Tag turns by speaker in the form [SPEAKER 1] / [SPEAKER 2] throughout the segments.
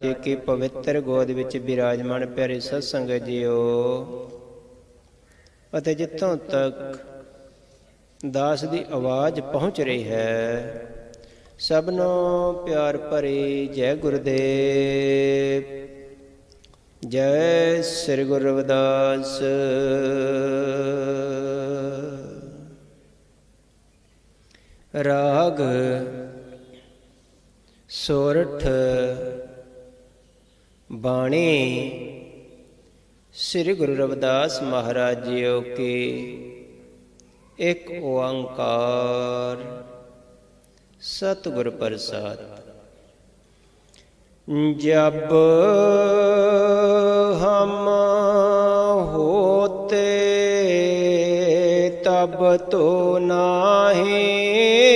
[SPEAKER 1] ਜੇ ਕੀ ਪਵਿੱਤਰ ਗੋਦ ਵਿੱਚ ਬਿਰਾਜਮਾਨ ਪਿਆਰੇ ਸਤ ਸੰਗਤ ਜੀਓ। ਅਤੇ ਜਿੱਥੋਂ ਤੱਕ ਦਾਸ ਦੀ ਆਵਾਜ਼ ਪਹੁੰਚ ਰਹੀ ਹੈ, ਸਭਨੋਂ ਪਿਆਰ ਭਰੀ ਜੈ ਗੁਰਦੇਵ। ਜੈ ਸ੍ਰੀ ਗੁਰੂ ਰਵਿਦਾਸ। ਰਾਗ, ਸੋਰਠ ਬਾਣੀ। ਸ੍ਰੀ ਗੁਰੂ ਰਵਿਦਾਸ ਮਹਾਰਾਜ ਜੀਓ ਕੀ ਇੱਕ ਓੰਕਾਰ। ਸਤਿਗੁਰ ਪ੍ਰਸਾਦ। ਜਬ ਹਮ ਹੋਤੇ, ਤਬ ਤੋ ਨਾਹੀ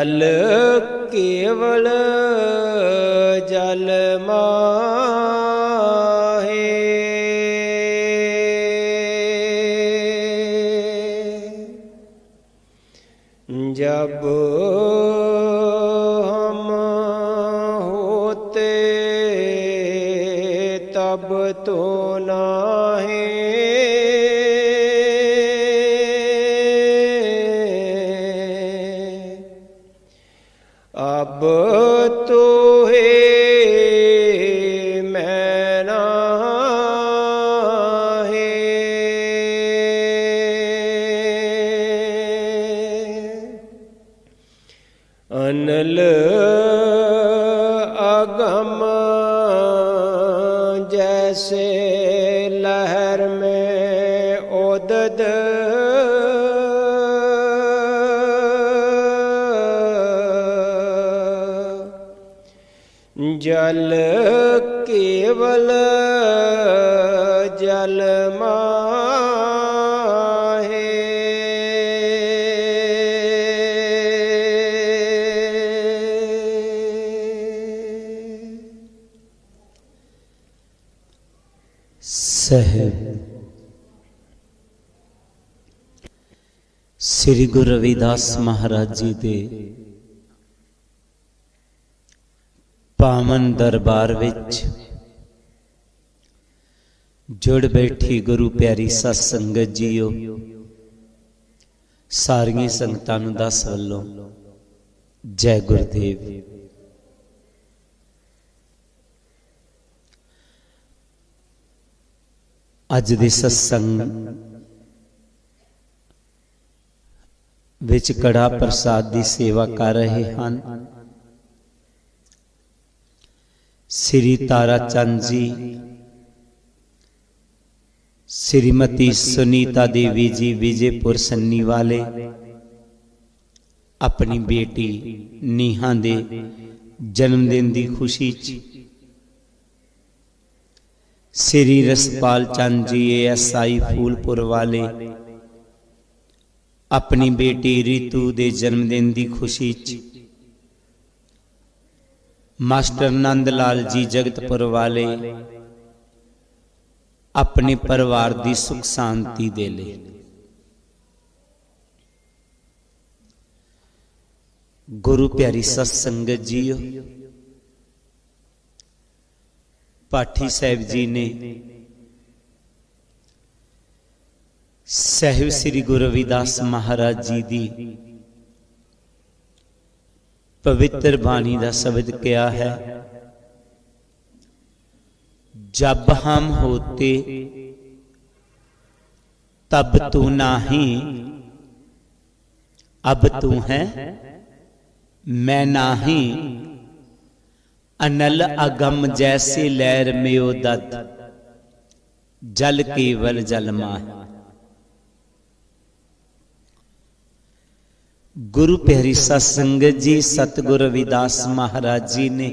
[SPEAKER 1] ਜਲ ਕੇਵਲ ਜਲ ਮਾਹੇ। ਜਬ ਤਬ ਤੋ ਜਲ ਕੇਵਲ ਜਲ ਮਾਹੇ।
[SPEAKER 2] ਸਹਿਬ। ਸ੍ਰੀ ਗੁਰੂ ਰਵਿਦਾਸ ਮਹਾਰਾਜ ਜੀ ਦੇ ਪਾਵਨ ਦਰਬਾਰ ਵਿੱਚ। ਜੁੜ ਬੈਠੀ ਗੁਰੂ ਪਿਆਰੀ ਸਤ ਸੰਗਤ ਜੀਓ, ਸਾਰੀਆਂ ਸੰਗਤਾਂ ਨੂੰ ਦਸ ਵੱਲੋਂ ਜੈ ਗੁਰਦੇਵ। ਅੱਜ ਦੇ ਸਤਸੰਗ ਵਿੱਚ ਕੜਾ ਪ੍ਰਸਾਦ ਦੀ ਸੇਵਾ ਕਰ ਰਹੇ ਹਨ। ਸ੍ਰੀ ਤਾਰਾ ਚੰਦ ਜੀ। ਸ੍ਰੀਮਤੀ ਸੁਨੀਤਾ ਦੇਵੀ ਜੀ, ਵਿਜੇਪੁਰ ਸੰਨੀ ਵਾਲੇ। ਆਪਣੀ ਬੇਟੀ ਨੀਹਾ ਦੇ ਜਨਮਦਿਨ ਦੀ ਖੁਸ਼ੀ 'ਚ। ਸ੍ਰੀ ਰਸਪਾਲ ਚੰਦ ਜੀ ਏਐਸਆਈ ਫੂਲਪੁਰ ਵਾਲੇ। ਆਪਣੀ ਬੇਟੀ ਰੀਤੂ ਦੇ ਜਨਮਦਿਨ ਦੀ ਖੁਸ਼ੀ 'ਚ। ਮਾਸਟਰ ਨੰਦ ਲਾਲ ਜੀ ਜਗਤਪੁਰ ਵਾਲੇ ਆਪਣੇ ਪਰਿਵਾਰ ਦੀ ਸੁਖ ਸ਼ਾਂਤੀ ਦੇ ਲਈ। ਗੁਰੂ ਪਿਆਰੀ ਸਤ ਸੰਗਤ ਜੀਓ, ਪਾਠੀ ਸਾਹਿਬ ਜੀ ਨੇ ਸਹਿਬ ਸ੍ਰੀ ਗੁਰੂ ਰਵਿਦਾਸ ਮਹਾਰਾਜ ਜੀ ਦੀ ਪਵਿੱਤਰ ਬਾਣੀ ਦਾ ਸ਼ਬਦ ਕਿਹਾ ਹੈ। ਜਬ ਹਮ ਹੋਤੇ, ਤਬ ਤੂੰ ਨਾਹੀ। ਅਬ ਤੂੰ ਹੈ, ਮੈਂ ਨਾਹੀ। ਅਨਲ ਅਗਮ ਜੈਸੀ ਲਹਿਰ ਮਿਓ ਦਤ, ਜਲ ਕੇਵਲ ਜਲ ਹੈ ਗੁਰੂ ਪਿਆਰੀ ਸਤ ਸੰਗਤ ਜੀ, ਸਤਿਗੁਰ ਰਵਿਦਾਸ ਮਹਾਰਾਜ ਜੀ ਨੇ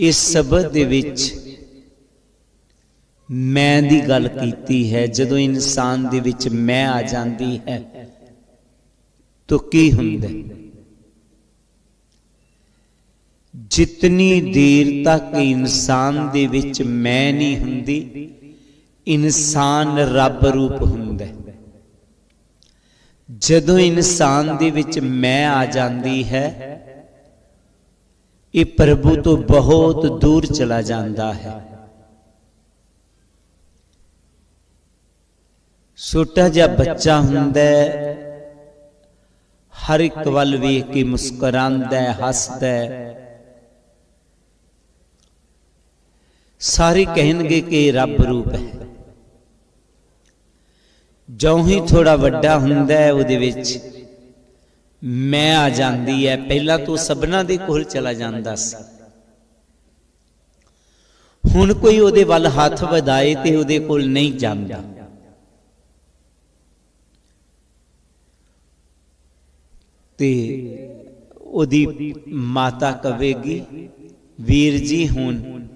[SPEAKER 2] ਇਸ ਸ਼ਬਦ ਦੇ ਵਿੱਚ ਮੈਂ ਦੀ ਗੱਲ ਕੀਤੀ ਹੈ, ਜਦੋਂ ਇਨਸਾਨ ਦੇ ਵਿੱਚ ਮੈਂ ਆ ਜਾਂਦੀ ਹੈ, ਤਾਂ ਕੀ ਹੁੰਦਾ? ਹੈ ਜਿਤਨੀ ਦੇਰ ਤੱਕ ਇਨਸਾਨ ਦੇ ਵਿੱਚ ਮੈਂ ਨਹੀਂ ਹੁੰਦੀ, ਇਨਸਾਨ ਰੱਬ ਰੂਪ ਹੁੰਦਾ। ਜਦੋਂ ਇਨਸਾਨ ਦੇ ਵਿੱਚ ਮੈਂ ਆ ਜਾਂਦੀ ਹੈ, ਇਹ ਪ੍ਰਭੂ ਤੋਂ ਬਹੁਤ ਦੂਰ ਚਲਾ ਜਾਂਦਾ ਹੈ। ਛੋਟਾ ਜਿਹਾ ਬੱਚਾ ਹੁੰਦਾ ਹੈ, ਹਰ ਇੱਕ ਵੱਲ ਵੇਖ ਕੇ ਮੁਸਕਰਾਉਂਦਾ ਹੈ, ਹੱਸਦਾ ਹੈ। ਸਾਰੇ ਕਹਿਣਗੇ ਕਿ ਇਹ ਰੱਬ ਰੂਪ ਹੈ। ਜਿਉਂ ਹੀ ਥੋੜਾ ਵੱਡਾ ਹੁੰਦਾ ਹੈ ਉਹਦੇ ਵਿੱਚ। ਮੈਂ ਆ ਜਾਂਦੀ ਹੈ। ਪਹਿਲਾਂ ਤੋਂ ਸਭਨਾ ਦੇ ਕੋਲ ਚਲਾ ਜਾਂਦਾ ਸੀ। ਹੁਣ ਕੋਈ ਉਹਦੇ ਵੱਲ ਹੱਥ ਵਧਾਏ ਤੇ ਉਹਦੇ ਕੋਲ ਨਹੀਂ ਜਾਂਦਾ। ਤੇ ਉਹਦੀ ਮਾਤਾ ਕਵੇਗੀ ਵੀਰ ਜੀ ਹੁਣ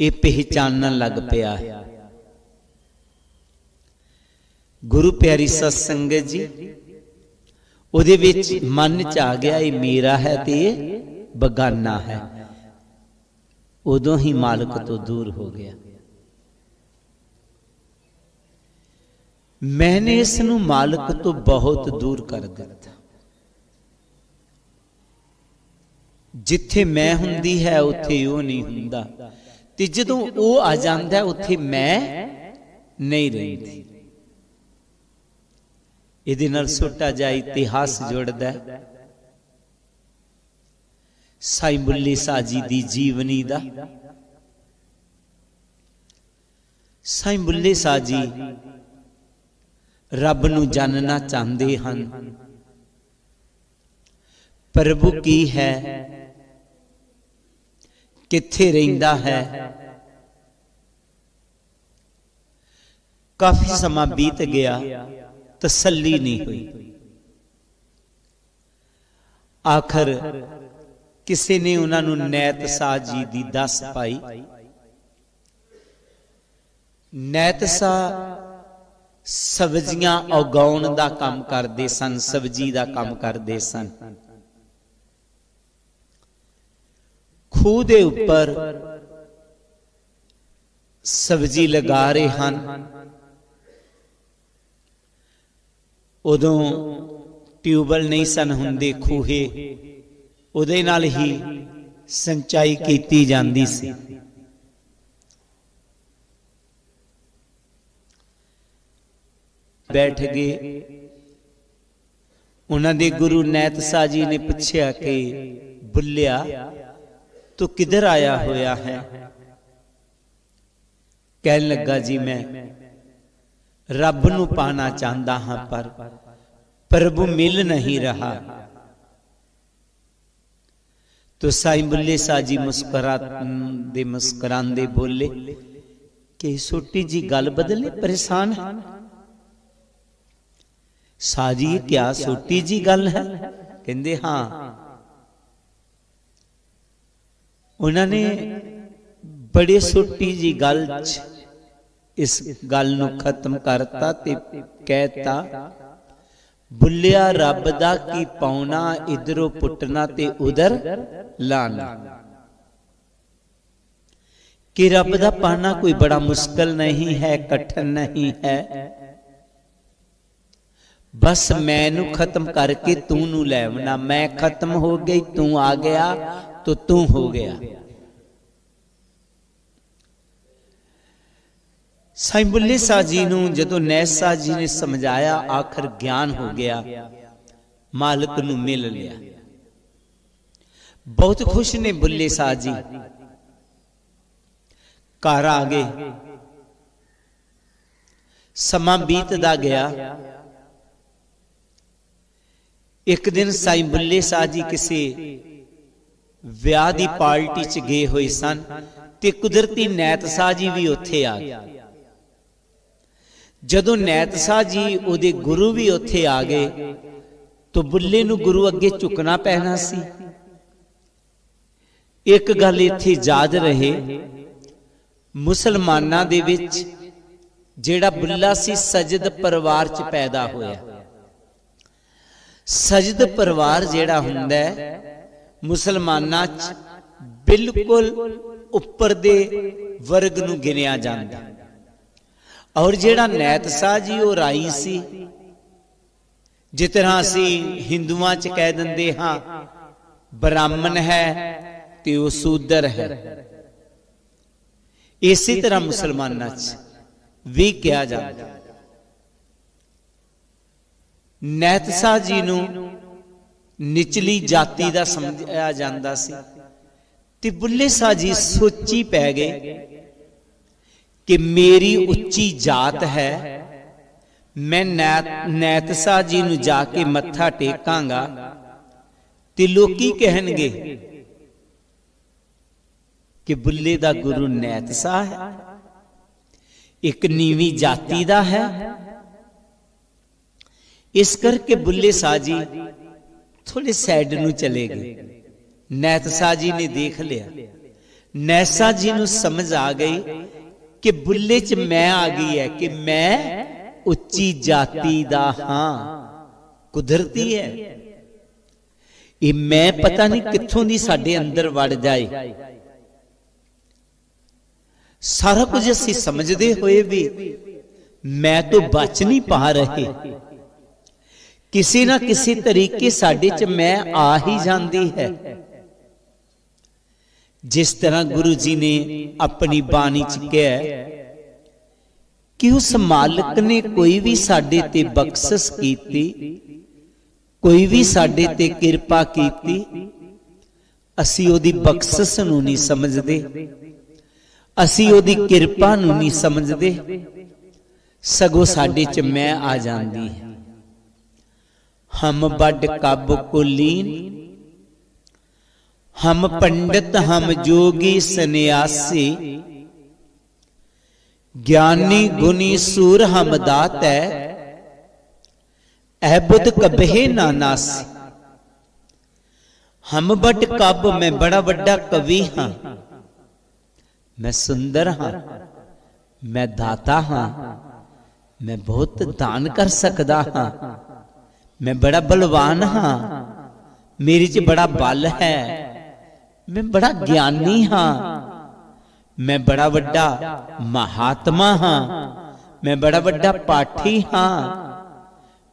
[SPEAKER 2] ਇਹ ਪਹਿਚਾਨਣ ਲੱਗ ਪਿਆ ਹੈ। ਗੁਰੂ ਪਿਆਰੀ ਸਤ ਸੰਗਤ ਜੀ, ਉਹਦੇ ਵਿੱਚ ਮਨ ਚ ਆ ਗਿਆ ਇਹ ਮੇਰਾ ਹੈ ਤੇ ਇਹ ਬਗਾਨਾ ਹੈ। ਉਦੋਂ ਹੀ ਮਾਲਕ ਤੋਂ ਦੂਰ ਹੋ ਗਿਆ। ਮੈਨੇ ਇਸ ਨੂੰ ਮਾਲਕ ਤੋਂ ਬਹੁਤ ਦੂਰ ਕਰ ਦਿੱਤਾ। ਜਿੱਥੇ ਮੈਂ ਹੁੰਦੀ ਹੈ, ਉੱਥੇ ਉਹ ਨਹੀਂ ਹੁੰਦਾ। ਤੇ ਜਦੋਂ ਉਹ ਆ ਜਾਂਦਾ, ਉੱਥੇ ਮੈਂ ਨਹੀਂ ਰਹਿੰਦੀ। ਇਹਦੇ ਨਾਲ ਛੋਟਾ ਜਿਹਾ ਇਤਿਹਾਸ ਜੁੜਦਾ ਹੈ। ਸਾਈ ਬੁੱਲੇ ਸਾਜੀ ਦੀ ਜੀਵਨੀ ਦਾ। ਸਾਈ ਬੁੱਲੇ ਸਾਜੀ ਰੱਬ ਨੂੰ ਜਾਣਨਾ ਚਾਹੁੰਦੇ ਹਨ। ਪ੍ਰਭੂ ਕੀ ਹੈ? ਕਿੱਥੇ ਰਹਿੰਦਾ ਹੈ? ਕਾਫੀ ਸਮਾਂ ਬੀਤ ਗਿਆ। ਤਸੱਲੀ ਨਹੀਂ ਹੋਈ। ਆਖਰ ਕਿਸੇ ਨੇ ਉਹਨਾਂ ਨੂੰ ਨੈਤ ਸਾਜੀ ਦੀ ਦੱਸ ਪਾਈ। ਨੈਤ ਸਾ ਸਬਜ਼ੀਆਂ ਉਗਾਉਣ ਦਾ ਕੰਮ ਕਰਦੇ ਸਨ, ਸਬਜ਼ੀ ਦਾ ਕੰਮ ਕਰਦੇ ਸਨ। ਖੂਹ ਦੇ ਉੱਪਰ ਸਬਜ਼ੀ ਲਗਾ ਰਹੇ ਹਨ। ਉਦੋਂ ਟਿਊਬਲ ਨਹੀਂ ਸਨ ਹੁੰਦੇ ਖੂਹੇ, ਉਹਦੇ ਨਾਲ ਹੀ ਸਿੰਚਾਈ ਕੀਤੀ ਜਾਂਦੀ ਸੀ। ਬੈਠ ਗਏ। ਉਹਨਾਂ ਦੇ ਗੁਰੂ ਨੈਤ ਸਾਜੀ ਨੇ ਪੁੱਛਿਆ ਕਿ, ਬੁੱਲਿਆ, ਤੂੰ ਕਿੱਧਰ ਆਇਆ ਹੋਇਆ ਹੈ? ਕਹਿਣ ਲੱਗਾ, ਜੀ ਮੈਂ ਰੱਬ ਨੂੰ ਪਾਣਾ ਚਾਹੁੰਦਾ ਹਾਂ ਪਰ ਪ੍ਰਭੂ ਮਿਲ ਨਹੀਂ ਰਹਾ। ਤੋ ਸਾਈ ਬੁੱਲੇ ਸਾਜੀ ਮੁਸਕਰਾ ਦੇ ਮੁਸਕਰਾਂਦੇ ਬੋਲੇ ਕਿ ਛੋਟੀ ਜੀ ਗੱਲ ਬਦਲੇ ਪਰੇਸ਼ਾਨ ਹੈ। ਸਾਜੀ ਕਿਆ ਛੋਟੀ ਜੀ ਗੱਲ ਹੈ? ਕਹਿੰਦੇ ਹਾਂ। ਉਹਨਾਂ ਨੇ ਬੜੇ ਛੋਟੀ ਜੀ ਗੱਲ ਚ ਇਸ ਗੱਲ ਨੂੰ ਖਤਮ ਕਰਤਾ ਤੇ ਕਹਿਤਾ, ਬੁੱਲਿਆ ਰੱਬ ਦਾ ਕੀ ਪਾਉਣਾ, ਇਧਰੋਂ ਪੁੱਟਣਾ ਤੇ ਉਧਰ ਲਾਣਾ? ਕਿ ਰੱਬ ਦਾ ਪਾਣਾ ਕੋਈ ਬੜਾ ਮੁਸ਼ਕਲ ਨਹੀਂ ਹੈ, ਕਠਨ ਨਹੀਂ ਹੈ। ਬਸ ਮੈਨੂੰ ਖਤਮ ਕਰਕੇ ਤੂੰ ਨੂੰ ਲੈ ਆਉਣਾ ਮੈਂ ਖਤਮ ਹੋ ਗਈ, ਤੂੰ ਆ ਗਿਆ, ਤੋ ਤੂੰ ਹੋ ਗਿਆ। ਸਾਈਂ ਬੁੱਲੇ ਸਾਹ ਜੀ ਨੂੰ ਜਦੋਂ ਨੈਸ ਸਾਹ ਜੀ ਨੇ ਸਮਝਾਇਆ, ਆਖਰ ਗਿਆਨ ਹੋ ਗਿਆ। ਮਾਲਕ ਨੂੰ ਮਿਲ ਲਿਆ। ਬਹੁਤ ਖੁਸ਼ ਨੇ ਬੁੱਲੇ ਸਾਹ ਜੀ। ਘਰ ਆ ਗਏ। ਸਮਾਂ ਬੀਤਦਾ ਗਿਆ। ਇੱਕ ਦਿਨ ਸਾਈਂ ਬੁੱਲੇ ਸਾਹ ਜੀ ਕਿਸੇ ਵਿਆਹ ਦੀ ਪਾਰਟੀ 'ਚ ਗਏ ਹੋਏ ਸਨ ਤੇ ਕੁਦਰਤੀ ਨੈਤ ਸਾਹ ਜੀ ਵੀ ਉੱਥੇ ਆ ਗਏ ਜਦੋਂ ਨੈਤ ਸਾਹ ਜੀ ਉਹਦੇ ਗੁਰੂ ਵੀ ਉੱਥੇ ਆ ਗਏ, ਤਾਂ ਬੁੱਲੇ ਨੂੰ ਗੁਰੂ ਅੱਗੇ ਝੁਕਣਾ ਪੈਣਾ ਸੀ। ਇੱਕ ਗੱਲ ਇੱਥੇ ਯਾਦ ਰਹੇ, ਮੁਸਲਮਾਨਾਂ ਦੇ ਵਿੱਚ ਜਿਹੜਾ ਬੁੱਲਾ ਸੀ ਸਜਦ ਪਰਿਵਾਰ ਚ ਪੈਦਾ ਹੋਇਆ। ਸਜਦ ਪਰਿਵਾਰ ਜਿਹੜਾ ਹੁੰਦਾ ਹੈ, ਮੁਸਲਮਾਨਾਂ ਚ ਬਿਲਕੁਲ ਉੱਪਰ ਦੇ ਵਰਗ ਨੂੰ ਗਿਣਿਆ ਜਾਂਦਾ। ਔਰ ਜਿਹੜਾ ਨੈਤ ਸਾਹ ਜੀ ਉਹ ਰਾਈ ਸੀ ਜਿਸ ਤਰ੍ਹਾਂ ਅਸੀਂ ਹਿੰਦੂਆਂ ਚ ਕਹਿ ਦਿੰਦੇ ਹਾਂ, ਬ੍ਰਾਹਮਣ ਹੈ ਤੇ ਉਹ ਸੂਦਰ ਹੈ। ਇਸੇ ਤਰ੍ਹਾਂ ਮੁਸਲਮਾਨਾਂ ਚ ਵੀ ਕਿਹਾ ਜਾਂਦਾ। ਨੈਤਸਾ ਜੀ ਨੂੰ ਨਿਚਲੀ ਜਾਤੀ ਦਾ ਸਮਝਿਆ ਜਾਂਦਾ ਸੀ। ਤੇ ਬੁੱਲੇ ਸਾਹ ਜੀ ਸੋਚੀ ਪੈ ਗਏ ਕਿ ਮੇਰੀ ਉੱਚੀ ਜਾਤ ਹੈ। ਮੈਂ ਨੈਤਸਾ ਜੀ ਨੂੰ ਜਾ ਕੇ ਮੱਥਾ ਟੇਕਾਂਗਾ ਤੇ ਲੋਕੀ ਕਹਿਣਗੇ ਕਿ ਬੁੱਲੇ ਦਾ ਗੁਰੂ ਨੈਤਸਾ ਹੈ। ਇੱਕ ਨੀਵੀਂ ਜਾਤੀ ਦਾ ਹੈ। ਇਸ ਕਰਕੇ ਬੁੱਲੇ ਸਾਜੀ ਥੋੜੇ ਸਾਈਡ ਨੂੰ ਚਲੇ ਗਏ। ਨੈਤਸਾ ਜੀ ਨੇ ਦੇਖ ਲਿਆ। ਨੈਸਾ ਜੀ ਨੂੰ ਸਮਝ ਆ ਗਈ ਕਿ ਬੁੱਲੇ 'ਚ ਮੈਂ ਆ ਗਈ ਹੈ ਕਿ ਮੈਂ ਉੱਚੀ ਜਾਤੀ ਦਾ ਹਾਂ। ਕੁਦਰਤੀ ਹੈ। ਇਹ ਮੈਂ ਪਤਾ ਨਹੀਂ ਕਿੱਥੋਂ ਦੀ ਸਾਡੇ ਅੰਦਰ ਵੜ ਜਾਏ। ਸਾਰਾ ਕੁਝ ਅਸੀਂ ਸਮਝਦੇ ਹੋਏ ਵੀ ਮੈਂ ਤੋਂ ਬਚ ਨਹੀਂ ਪਾ ਰਹੇ। ਕਿਸੇ ਨਾ ਕਿਸੇ ਤਰੀਕੇ ਸਾਡੇ ਚ ਮੈਂ ਆ ਹੀ ਜਾਂਦੀ ਹੈ। ਜਿਸ ਤਰ੍ਹਾਂ ਗੁਰੂ ਜੀ ਨੇ ਆਪਣੀ ਬਾਣੀ ਚ ਕਿਹਾ ਕਿ ਉਸ ਮਾਲਕ ਨੇ ਕੋਈ ਵੀ ਸਾਡੇ ਤੇ ਬਖਸ਼ਿਸ਼ ਕੀਤੀ, ਕੋਈ ਵੀ ਸਾਡੇ ਤੇ ਕਿਰਪਾ ਕੀਤੀ, ਅਸੀਂ ਉਹਦੀ ਬਖਸ਼ਿਸ਼ ਨੂੰ ਨਹੀਂ ਸਮਝਦੇ, ਅਸੀਂ ਉਹਦੀ ਕਿਰਪਾ ਨੂੰ ਨਹੀਂ ਸਮਝਦੇ, ਸਗੋਂ ਸਾਡੇ ਚ ਮੈਂ ਆ ਜਾਂਦੀ ਹੈ। ਹਮ ਬੱਡ ਕਬ ਲੀਨ ਹਮ ਪੰਡਿਤ ਹਮ ਜੋਗੀ ਸੰਿਆਸੀ ਗਿਆਨੀ ਗੁਨੀ ਸੂਰ ਹਮ ਦਾਤੈ ਐ ਬੁੱਧ ਕਬਹਿ ਨਾ ਨਾਸੀ। ਹਮ ਬਟ ਕਬ ਮੈਂ ਬੜਾ ਵੱਡਾ ਕਵੀ ਹਾਂ, ਮੈਂ ਸੁੰਦਰ ਹਾਂ, ਮੈਂ ਦਾਤਾ ਹਾਂ, ਮੈਂ ਬਹੁਤ ਦਾਨ ਕਰ ਸਕਦਾ ਹਾਂ, ਮੈਂ ਬੜਾ ਬਲਵਾਨ ਹਾਂ, ਮੇਰੇ 'ਚ ਬੜਾ ਬਲ ਹੈ। ਮੈਂ ਬੜਾ ਗਿਆਨੀ ਹਾਂ। ਮੈਂ ਬੜਾ ਵੱਡਾ ਮਹਾਤਮਾ ਹਾਂ। ਮੈਂ ਬੜਾ ਵੱਡਾ ਪਾਠੀ ਹਾਂ।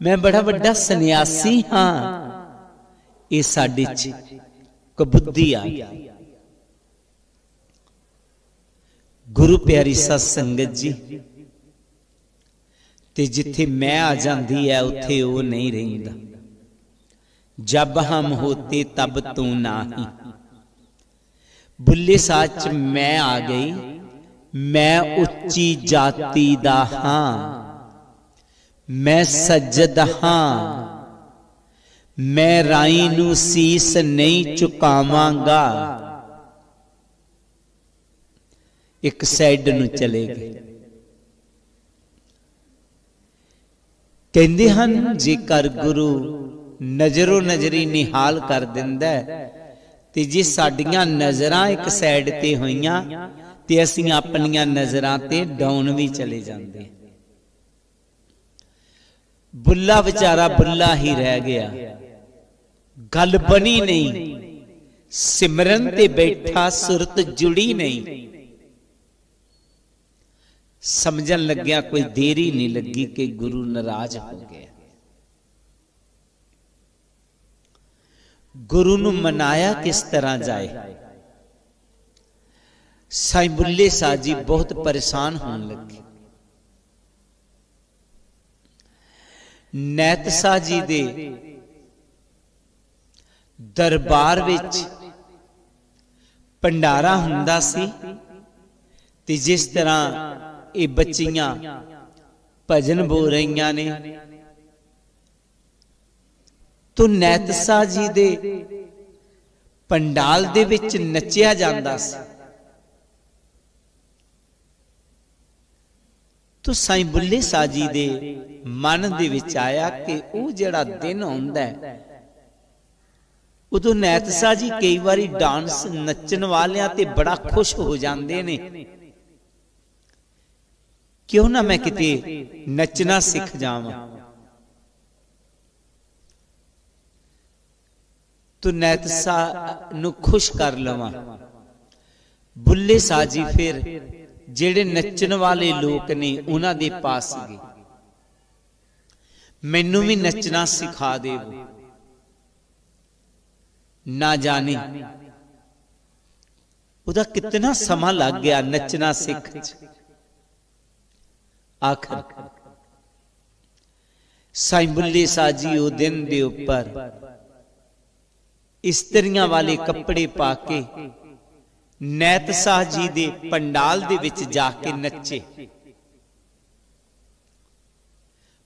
[SPEAKER 2] ਮੈਂ ਬੜਾ ਵੱਡਾ ਸੰਨਿਆਸੀ ਹਾਂ। ਇਹ ਸਾਡੇ 'ਚ ਕਬੁੱਧੀ ਆ। ਗਈ ਗੁਰੂ ਪਿਆਰੀ ਸਤ ਸੰਗਤ ਜੀ ਤੇ ਜਿੱਥੇ ਮੈਂ ਆ ਜਾਂਦੀ ਹੈ ਉੱਥੇ ਉਹ ਨਹੀਂ ਰਹਿੰਦਾ। ਜਬ ਹਮ ਹੋਤੇ ਤਬ ਤੂੰ ਨਾਹੀ। ਬੁੱਲੇ ਸੱਚ ਮੈਂ ਆ ਗਈ, ਮੈਂ ਉੱਚੀ ਜਾਤੀ ਦਾ ਹਾਂ, ਮੈਂ ਸੱਜਦ ਹਾਂ, ਮੈਂ ਰਾਈ ਨੂੰ ਸੀਸ ਨਹੀਂ ਝੁਕਾਵਾਂਗਾ। ਇੱਕ ਸਾਈਡ ਨੂੰ ਚਲੇ ਗਏ। ਕਹਿੰਦੇ ਹਨ, ਜੇਕਰ ਗੁਰੂ ਨਜ਼ਰੋ ਨਜ਼ਰੀ ਨਿਹਾਲ ਕਰ ਦਿੰਦਾ ਤੇ ਜੇ ਸਾਡੀਆਂ ਨਜ਼ਰਾਂ ਇੱਕ ਸਾਈਡ ਤੇ ਹੋਈਆਂ, ਤੇ ਅਸੀਂ ਆਪਣੀਆਂ ਨਜ਼ਰਾਂ ਤੇ ਡਾਊਨ ਵੀ ਚਲੇ ਜਾਂਦੇ। ਬੁੱਲਾ ਵਿਚਾਰਾ ਬੁੱਲਾ ਹੀ ਰਹਿ ਗਿਆ। ਗੱਲ ਬਣੀ ਨਹੀਂ। ਸਿਮਰਨ ਤੇ ਬੈਠਾ ਸੁਰਤ ਜੁੜੀ ਨਹੀਂ। ਸਮਝਣ ਲੱਗਿਆ ਕੋਈ ਦੇਰੀ ਨਹੀਂ ਲੱਗੀ ਕਿ ਗੁਰੂ ਨਾਰਾਜ਼ ਹੋ ਗਿਆ। ਗੁਰੂ ਨੂੰ ਮਨਾਇਆ ਕਿਸ ਤਰ੍ਹਾਂ ਜਾਏ? ਸਾਈ ਬੁੱਲੇ ਸਾਜੀ ਬਹੁਤ ਪਰੇਸ਼ਾਨ ਹੋਣ ਲੱਗੇ। ਨੈਤ ਸ਼ਾਹ ਜੀ ਦੇ ਦਰਬਾਰ ਵਿੱਚ ਭੰਡਾਰਾ ਹੁੰਦਾ ਸੀ ਤੇ ਜਿਸ ਤਰ੍ਹਾਂ ਇਹ ਬੱਚੀਆਂ ਭਜਨ ਬੋ ਰਹੀਆਂ ਨੇ ਤੋ ਨੈਤਸਾ ਜੀ ਦੇ। ਪੰਡਾਲ ਦੇ ਵਿੱਚ ਨੱਚਿਆ ਜਾਂਦਾ ਸੀ। ਤੋ ਸਾਈਂ ਬੁੱਲੇ ਸਾਜੀ ਦੇ ਮਨ ਦੇ ਵਿੱਚ ਆਇਆ ਕਿ ਉਹ ਜਿਹੜਾ ਦਿਨ ਆਉਂਦਾ ਹੈ। ਉਦੋਂ ਨੈਤ ਸਾਜੀ ਕਈ ਵਾਰੀ ਡਾਂਸ ਨੱਚਣ ਵਾਲਿਆਂ ਤੇ ਬੜਾ ਖੁਸ਼ ਹੋ ਜਾਂਦੇ ਨੇ। ਕਿਉਂ ਨਾ ਮੈਂ ਕਿਤੇ ਨੱਚਣਾ ਸਿੱਖ ਜਾਵਾਂ? ਤੂੰ ਨੈਤ ਸਾ ਨੂੰ ਖੁਸ਼ ਕਰ ਲਵਾਂ। ਬੁੱਲੇ ਸਾਜੀ ਫਿਰ, ਜਿਹੜੇ ਨੱਚਣ ਵਾਲੇ ਲੋਕ ਨੇ, ਉਹਨਾਂ ਦੇ ਪਾਸ ਗਏ ਮੈਨੂੰ ਵੀ ਨੱਚਣਾ ਸਿਖਾ ਦੇਵੋ। ਨਾ ਜਾਣੇ। ਉਹਦਾ ਕਿੰਨਾ ਸਮਾਂ ਲੱਗ ਗਿਆ ਨੱਚਣਾ ਸਿੱਖ ਆਖਰ, ਸਾਈਂ ਬੁੱਲੇ ਸਾਜੀ ਉਹ ਦਿਨ ਦੇ ਉੱਪਰ ਇਸਤਰੀਆਂ ਵਾਲੇ ਕੱਪੜੇ ਪਾ ਕੇ ਨੈਤ ਸਾਹ ਜੀ ਦੇ ਪੰਡਾਲ ਦੇ ਵਿੱਚ ਜਾ ਕੇ ਨੱਚੇ।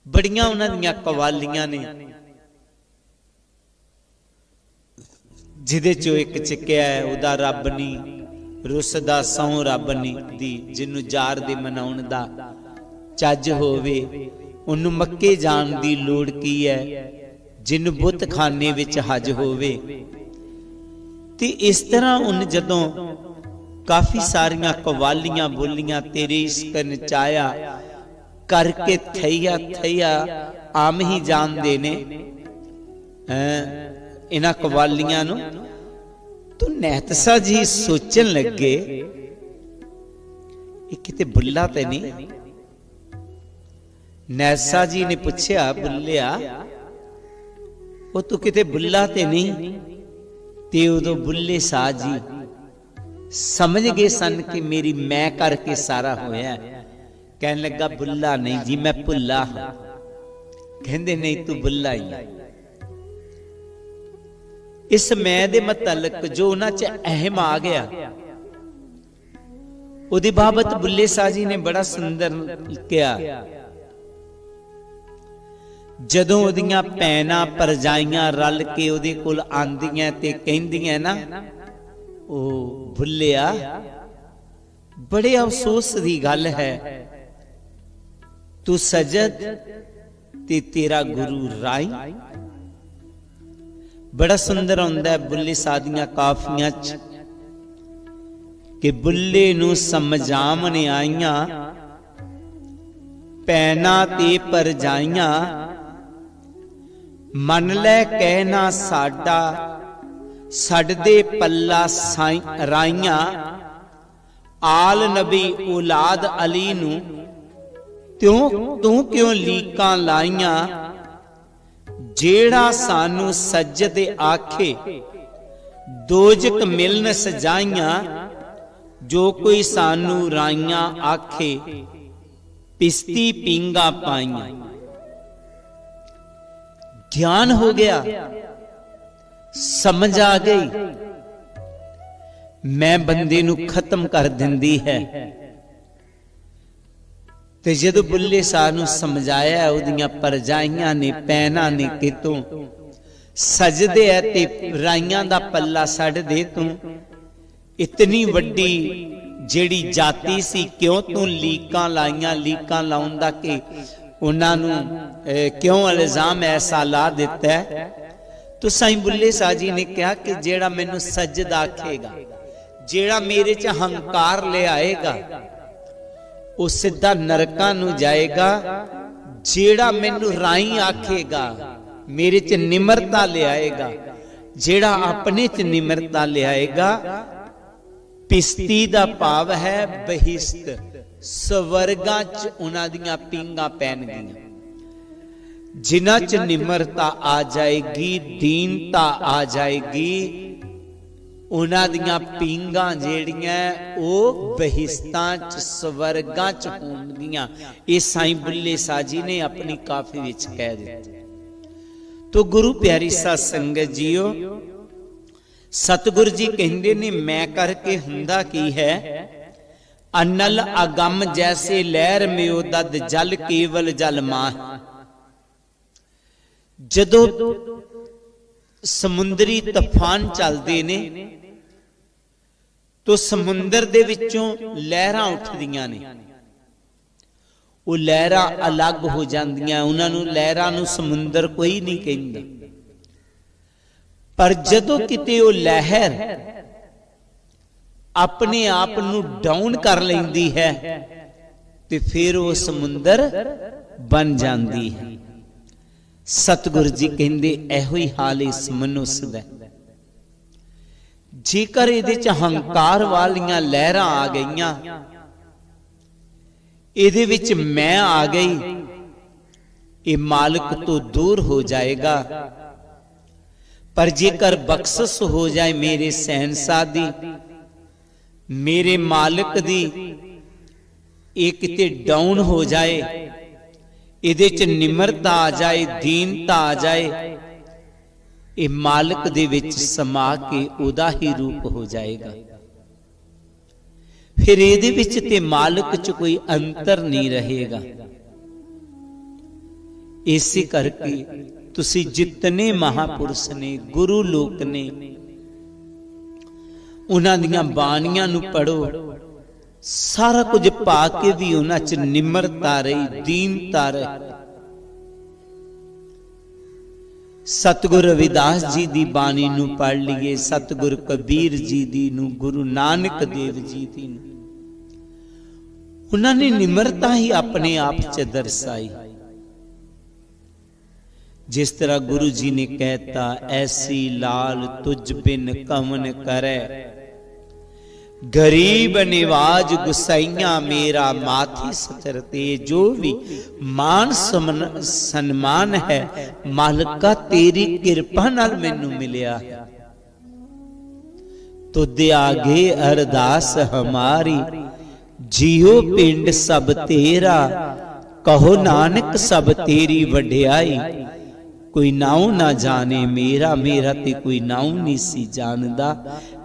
[SPEAKER 2] ਬੜੀਆਂ ਉਹਨਾਂ ਦੀਆਂ ਕਵਾਲੀਆਂ ਨੇ। ਜਿਹਦੇ ਚੋਂ ਇੱਕ ਚੱਕਿਆ ਹੈ ਉਹਦਾ ਰੱਬ ਨਹੀਂ। ਰੁੱਸ ਦਾ ਸੌ ਰੱਬ ਨਹੀਂ ਦੀ ਜਿਹਨੂੰ ਜਾਰ ਦੇ ਮਨਾਉਣ ਦਾ। ਚੱਜ ਹੋਵੇ ਉਹਨੂੰ ਮੱਕੇ ਜਾਣ ਦੀ ਲੋੜ ਕੀ ਹੈ? ਜਿਨ ਬੁੱਤ ਖਾਨੇ ਵਿੱਚ ਹਜ ਹੋਵੇ। ਤੇ ਇਸ ਤਰ੍ਹਾਂ ਉਹਨ ਜਦੋਂ ਕਾਫੀ ਸਾਰੀਆਂ ਕਵਾਲੀਆਂ ਬੋਲੀਆਂ, ਤੇਰੇ ਇਸ਼ਕ ਨਚਾਇਆ ਕਰਕੇ ਥਈਆ ਥਈਆ, ਆਮ ਹੀ ਜਾਣਦੇ ਨੇ। ਇਹਨਾਂ ਕਵਾਲੀਆਂ ਨੂੰ। ਤੂੰ ਨਹਿਤਸਾ ਜੀ ਸੋਚਣ ਲੱਗੇ, ਇਹ ਕਿਤੇ ਬੁੱਲਾ ਤੇ ਨਹੀਂ? ਨੈਸਾ ਜੀ ਨੇ ਪੁੱਛਿਆ, ਬੁੱਲਿਆ ਉਹ ਤੂੰ ਕਿਤੇ ਬੁੱਲਾ ਤੇ ਨਹੀਂ? ਤੇ ਉਦੋਂ ਬੁੱਲੇ ਸਾਹ ਜੀ, ਸਮਝ ਗਏ ਸਨ ਕਿ ਮੇਰੀ ਮੈਂ ਕਰਕੇ ਸਾਰਾ ਹੋਇਆ ਕਹਿਣ ਲੱਗਾ, ਬੁੱਲਾ ਨਹੀਂ ਜੀ, ਮੈਂ ਭੁੱਲਾ ਕਹਿੰਦੇ, ਨਹੀਂ, ਤੂੰ ਬੁੱਲਾ ਹੀ ਇਸ ਮੈਂ ਦੇ ਮਤਲਕ ਜੋ ਉਹਨਾਂ 'ਚ ਅਹਿਮ ਆ ਗਿਆ, ਉਹਦੀ ਬਾਬਤ ਬੁੱਲੇ ਸਾਜੀ ਨੇ ਬੜਾ ਸੁੰਦਰ ਕਿਹਾ। ਜਦੋਂ ਉਹਦੀਆਂ ਪੈਣਾ ਪਰਜਾਈਆਂ ਰਲ ਕੇ ਉਹਦੇ ਕੋਲ ਆਂਦੀਆਂ ਤੇ ਕਹਿੰਦੀਆਂ ਨਾ, ਉਹ ਭੁੱਲਿਆ, ਬੜੇ ਅਫਸੋਸ ਦੀ ਗੱਲ ਹੈ। ਤੂੰ ਸਜਦ ਤੇ ਤੇਰਾ ਗੁਰੂ ਰਾਈ। ਬੜਾ ਸੁੰਦਰ ਹੁੰਦਾ ਹੈ ਬੁੱਲੇ ਸਾਦੀਆਂ ਕਾਫੀਆਂ ਚ ਕਿ ਬੁੱਲੇ ਨੂੰ ਸਮਝਾਵਣ ਆਈਆਂ ਪੈਣਾ ਤੇ ਪਰਜਾਈਆਂ ਮੰਨ ਲੈ ਕਹਿਣਾ ਸਾਡਾ, ਸੜਦੇ ਪੱਲਾ ਸਾਈ ਰਾਈਆਂ। ਆਲ ਨਬੀ ਔਲਾਦ ਅਲੀ ਨੂੰ ਤੂੰ ਤੂੰ ਕਿਉਂ ਲੀਕਾਂ ਲਾਈਆਂ? ਜਿਹੜਾ ਸਾਨੂੰ ਸਜਦੇ ਆਖੇ, ਦੋਜਕ ਮਿਲਨ ਸਜਾਈਆਂ, ਜੋ ਕੋਈ ਸਾਨੂੰ ਰਾਈਆਂ ਆਖੇ, ਪਿਸਤੀ ਪਿੰਗਾ ਪਾਈਆਂ। ਗਿਆਨ ਹੋ ਗਿਆ। ਸਮਝ ਆ ਗਈ। ਮੈਂ ਬੰਦੇ ਨੂੰ ਖਤਮ ਕਰ ਦਿੰਦੀ ਹੈ। ਤੇ ਜਦੋਂ ਬੁੱਲੇ ਸਾਹ ਨੂੰ ਸਮਝਾਇਆ, ਉਹਦੀਆਂ ਪਰਜਾਈਆਂ ਨੇ ਪੈਣਾ ਨੇ ਕਿਤੋਂ ਸਜਦੇ ਐ ਤੇ ਰਾਈਆਂ ਦਾ ਪੱਲਾ ਛੱਡ ਦੇ ਤੂੰ। ਇਤਨੀ ਵੱਡੀ ਜਿਹੜੀ ਜਾਤੀ ਸੀ, ਕਿਉਂ ਤੂੰ ਲੀਕਾਂ ਲਾਈਆਂ, ਲੀਕਾਂ ਲਾਉਣ ਦਾ ਕਿ ਉਹਨਾਂ ਨੂੰ ਕਿਉਂ ਇਲਜ਼ਾਮ ਐਸਾ ਲਾ ਦਿੱਤਾ ਤੋ ਸਾਈਂ ਬੁੱਲੇ ਸਾਜੀ ਨੇ ਕਿਹਾ ਕਿ ਜਿਹੜਾ ਮੈਨੂੰ ਸਜਦ ਆਖੇਗਾ, ਜਿਹੜਾ ਮੇਰੇ ਚ ਹੰਕਾਰ ਲਿਆਏਗਾ, ਉਹ ਸਿੱਧਾ ਨਰਕਾਂ ਨੂੰ ਜਾਏਗਾ, ਜਿਹੜਾ ਮੈਨੂੰ ਰਾਈ ਆਖੇਗਾ, ਮੇਰੇ ਚ ਨਿਮਰਤਾ ਲਿਆਏਗਾ, ਜਿਹੜਾ ਆਪਣੇ ਚ ਨਿਮਰਤਾ ਲਿਆਏਗਾ, ਪਿਸਤੀ ਦਾ ਭਾਵ ਹੈ ਬਹਿਸ਼ਤ। ਸਵਰਗਾਂ ਚ ਉਹਨਾਂ ਦੀਆਂ ਪਿੰਗਾ ਪੈਣਗੀਆਂ। ਜਿਨ੍ਹਾਂ ਚ ਨਿਮਰਤਾ ਆ ਜਾਏਗੀ, ਦੀਨਤਾ ਆ ਜਾਏਗੀ, ਉਹਨਾਂ ਦੀਆਂ ਪਿੰਗਾ ਜਿਹੜੀਆਂ ਉਹ ਬਹਿਸ਼ਤਾਂ ਚ, ਸਵਰਗਾਂ ਚ ਹੋਣਗੀਆਂ। ਇਹ ਸਾਈਂ ਬੁੱਲੇ ਸਾਜੀ ਨੇ ਆਪਣੀ ਕਾਫੀ ਵਿੱਚ ਕਹਿ ਦਿੱਤਾ। ਤੋ ਗੁਰੂ ਪਿਆਰੀ ਸਾਧ ਸੰਗਤ ਜੀਓ, ਸਤਿਗੁਰ ਜੀ ਕਹਿੰਦੇ ਨੇ, ਮੈਂ ਕਰਕੇ ਹੁੰਦਾ ਕੀ ਹੈ? ਅਨਲ ਅਗੰਮ ਜੈਸੇ ਲਹਿਰ ਮਿਓ ਦਦ ਜਲ ਕੇਵਲ ਜਲ ਮਾਹ। ਜਦੋਂ ਸਮੁੰਦਰੀ ਤੂਫਾਨ ਚੱਲਦੇ ਨੇ, ਤੋ ਸਮੁੰਦਰ ਦੇ ਵਿੱਚੋਂ ਲਹਿਰਾਂ ਉੱਠਦੀਆਂ ਨੇ। ਉਹ ਲਹਿਰਾਂ ਅਲੱਗ ਹੋ ਜਾਂਦੀਆਂ, ਉਹਨਾਂ ਨੂੰ ਲਹਿਰਾਂ ਨੂੰ ਸਮੁੰਦਰ ਕੋਈ ਨਹੀਂ ਕਹਿੰਦਾ। ਪਰ ਜਦੋਂ ਕਿਤੇ ਉਹ ਲਹਿਰ ਆਪਣੇ ਆਪ ਨੂੰ ਡਾਊਨ ਕਰ ਲੈਂਦੀ ਹੈ ਤੇ ਫਿਰ ਉਹ ਸਮੁੰਦਰ ਬਣ ਜਾਂਦੀ ਹੈ। ਸਤਿਗੁਰੂ ਜੀ ਕਹਿੰਦੇ, ਇਹੋ ਹੀ ਹਾਲ ਇਸ ਮਨੁੱਸ ਦਾ ਜੇਕਰ ਇਹਦੇ ਚ ਹੰਕਾਰ ਵਾਲੀਆਂ ਲਹਿਰਾਂ ਆ ਗਈਆਂ, ਇਹਦੇ ਵਿੱਚ ਮੈਂ ਆ ਗਈ, ਇਹ ਮਾਲਕ ਤੋਂ ਦੂਰ ਹੋ ਜਾਏਗਾ। ਪਰ ਜੇਕਰ ਬਖਸ਼ਿਸ਼ ਹੋ ਜਾਏ ਮੇਰੇ ਸਹਿਨਸਾ ਦੀ ਮੇਰੇ ਮਾਲਕ ਦੀ ਇਹ ਕਿਤੇ ਡਾਊਨ ਹੋ ਜਾਏ, ਇਹਦੇ ਚ ਨਿਮਰਤਾ ਆ ਜਾਏ, ਦੀਨਤਾ ਆ ਜਾਏ, ਇਹ ਮਾਲਕ ਦੇ ਵਿੱਚ ਸਮਾ ਕੇ ਉਹਦਾ ਹੀ ਰੂਪ ਹੋ ਜਾਏਗਾ। ਫਿਰ ਇਹਦੇ ਵਿੱਚ ਤੇ ਮਾਲਕ ਚ ਕੋਈ ਅੰਤਰ ਨਹੀਂ ਰਹੇਗਾ। ਇਸੇ ਕਰਕੇ ਤੁਸੀਂ ਜਿਤਨੇ ਮਹਾਪੁਰਸ਼ ਨੇ, ਗੁਰੂ ਲੋਕ ਨੇ ਉਹਨਾਂ ਦੀਆਂ ਬਾਣੀਆਂ ਨੂੰ ਪੜੋ ਸਾਰਾ ਕੁਝ ਪਾ ਕੇ ਵੀ ਉਹਨਾਂ 'ਚ ਨਿਮਰਤਾ ਰਹੀ, ਦੀਨਤਾ ਰਹੀ। ਸਤਿਗੁਰ ਰਵਿਦਾਸ ਜੀ ਦੀ ਬਾਣੀ ਨੂੰ ਪੜ ਲਈਏ, ਸਤਿਗੁਰ ਕਬੀਰ ਜੀ ਦੀ ਨੂੰ, ਗੁਰੂ ਨਾਨਕ ਦੇਵ ਜੀ ਦੀ ਨੂੰ। ਉਹਨਾਂ ਨੇ ਨਿਮਰਤਾ ਹੀ ਆਪਣੇ ਆਪ 'ਚ ਦਰਸਾਈ। ਜਿਸ ਤਰ੍ਹਾਂ ਗੁਰੂ ਜੀ ਨੇ ਕਹਿਤਾ, ਐਸੀ ਲਾਲ ਤੁਝ ਬਿਨ ਕਮਨ ਕਰੈ। ਗਰੀਬ ਨਿਵਾਜ ਗੁਸਾਈਆਂ ਮੇਰਾ ਮਾਥੀ ਸਤਰ ਤੇ, ਜੋ ਵੀ ਮਾਨ ਸਨਮਾਨ ਹੈ, ਮਾਲਕਾ ਤੇਰੀ ਕਿਰਪਾ ਨਾਲ ਮੈਨੂੰ ਮਿਲਿਆ। ਤੁਧ ਆਗੇ ਅਰਦਾਸ ਹਮਾਰੀ, ਜੀਉ ਪਿੰਡ ਸਭ ਤੇਰਾ, ਕਹੋ ਨਾਨਕ ਸਭ ਤੇਰੀ ਵਡਿਆਈ। ਕੋਈ ਨਾਉ ਨਾ ਜਾਣੇ ਮੇਰਾ ਮੇਰਾ ਤੇ ਕੋਈ ਨਾਉ ਨਹੀਂ ਸੀ ਜਾਣਦਾ।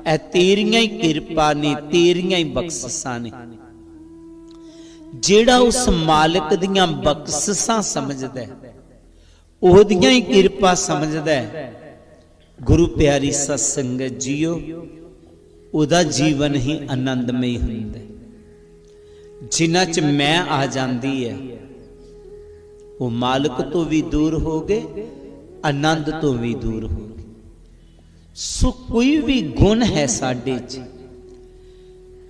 [SPEAKER 2] ਐ ਤੇਰੀਆਂ ਹੀ ਕਿਰਪਾ ਨੇ, ਤੇਰੀਆਂ ਹੀ ਬਖਸ਼ਿਸ਼ਾਂ ਨੇ। ਜਿਹੜਾ ਉਸ ਮਾਲਕ ਦੀਆਂ ਬਖਸ਼ਿਸ਼ਾਂ ਸਮਝਦਾ ਹੈ, ਉਹਦੀਆਂ ਹੀ ਕਿਰਪਾ ਸਮਝਦਾ ਹੈ। ਗੁਰੂ ਪਿਆਰੀ ਸਤ ਸੰਗਤ ਜੀਓ, ਉਹਦਾ ਜੀਵਨ ਹੀ ਆਨੰਦਮਈ ਹੁੰਦਾ ਹੈ। ਜਿਨ੍ਹਾਂ ਚ ਮੈਂ ਆ ਜਾਂਦੀ ਹੈ, ਉਹ ਮਾਲਕ ਤੋਂ ਵੀ ਦੂਰ ਹੋ ਗਏ, ਆਨੰਦ ਤੋਂ ਵੀ ਦੂਰ ਹੋ ਗਏ। ਸੋ ਕੋਈ ਵੀ ਗੁਣ ਹੈ ਸਾਡੇ 'ਚ,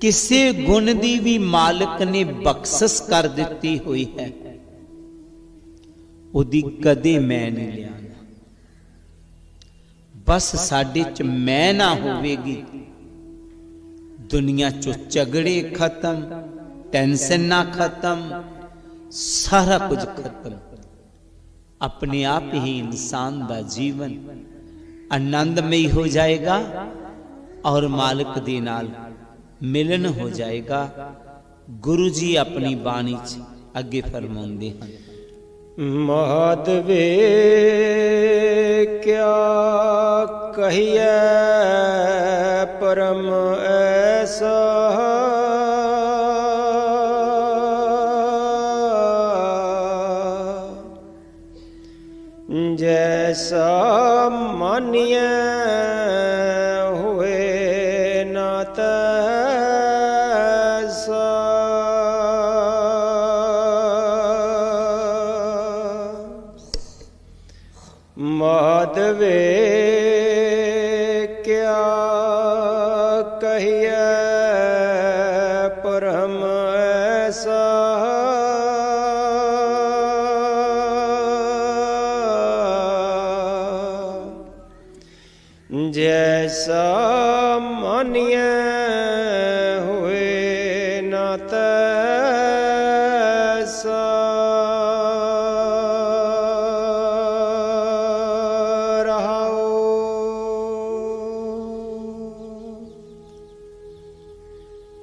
[SPEAKER 2] ਕਿਸੇ ਗੁਣ ਦੀ ਵੀ ਮਾਲਕ ਨੇ ਬਖਸ਼ਿਸ਼ ਕਰ ਦਿੱਤੀ ਹੋਈ ਹੈ, ਉਹਦੀ ਕਦੇ ਮੈਂ ਨਹੀਂ ਲਿਆ। ਬਸ ਸਾਡੇ 'ਚ ਮੈਂ ਨਾ ਹੋਵੇਗੀ। ਦੁਨੀਆ 'ਚੋਂ ਝਗੜੇ ਖਤਮ, ਟੈਨਸ਼ਨ ਨਾ ਖਤਮ, ਸਾਰਾ ਕੁਝ ਖਤਮ। ਆਪਣੇ ਆਪ ਹੀ ਇਨਸਾਨ ਦਾ ਜੀਵਨ ਆਨੰਦਮਈ ਹੋ ਜਾਏਗਾ ਔਰ ਮਾਲਕ ਦੇ ਨਾਲ ਮਿਲਨ ਹੋ ਜਾਏਗਾ। ਗੁਰੂ ਜੀ ਆਪਣੀ ਬਾਣੀ 'ਚ ਅੱਗੇ ਫਰਮਾਉਂਦੇ ਹਨ।
[SPEAKER 1] ਮਹਾਦਵੇ ਕਿਆ ਕਹੀਐ ਪਰਮ ਐਸਾ? ਜੈਸਾ Yeah.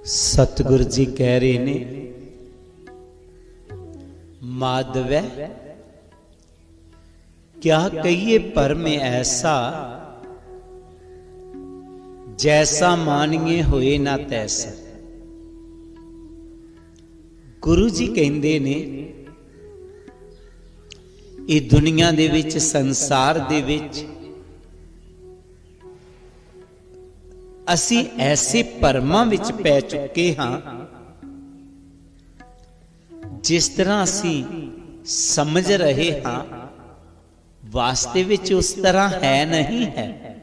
[SPEAKER 2] ਸਤਿਗੁਰ ਜੀ ਕਹਿ ਰਹੇ ਨੇ, ਮਾਧਵੈ, ਕਿਆ ਕਹੀਏ ਪਰਮ ਐਸਾ, ਜੈਸਾ ਮਾਨੀਏ ਹੋਏ ਨਾ ਤੈਸਾ। ਗੁਰੂ ਜੀ ਕਹਿੰਦੇ ਨੇ, ਇਹ ਦੁਨੀਆ ਦੇ ਵਿੱਚ, ਸੰਸਾਰ ਦੇ ਵਿੱਚ ਅਸੀਂ ਐਸੇ ਪਰਮਾਂ ਵਿੱਚ ਪੈ ਚੁੱਕੇ ਹਾਂ ਜਿਸ ਤਰ੍ਹਾਂ ਅਸੀਂ ਸਮਝ ਰਹੇ ਹਾਂ, ਵਾਸਤੇ ਵਿੱਚ ਉਸ ਤਰ੍ਹਾਂ ਹੈ ਨਹੀਂ ਹੈ।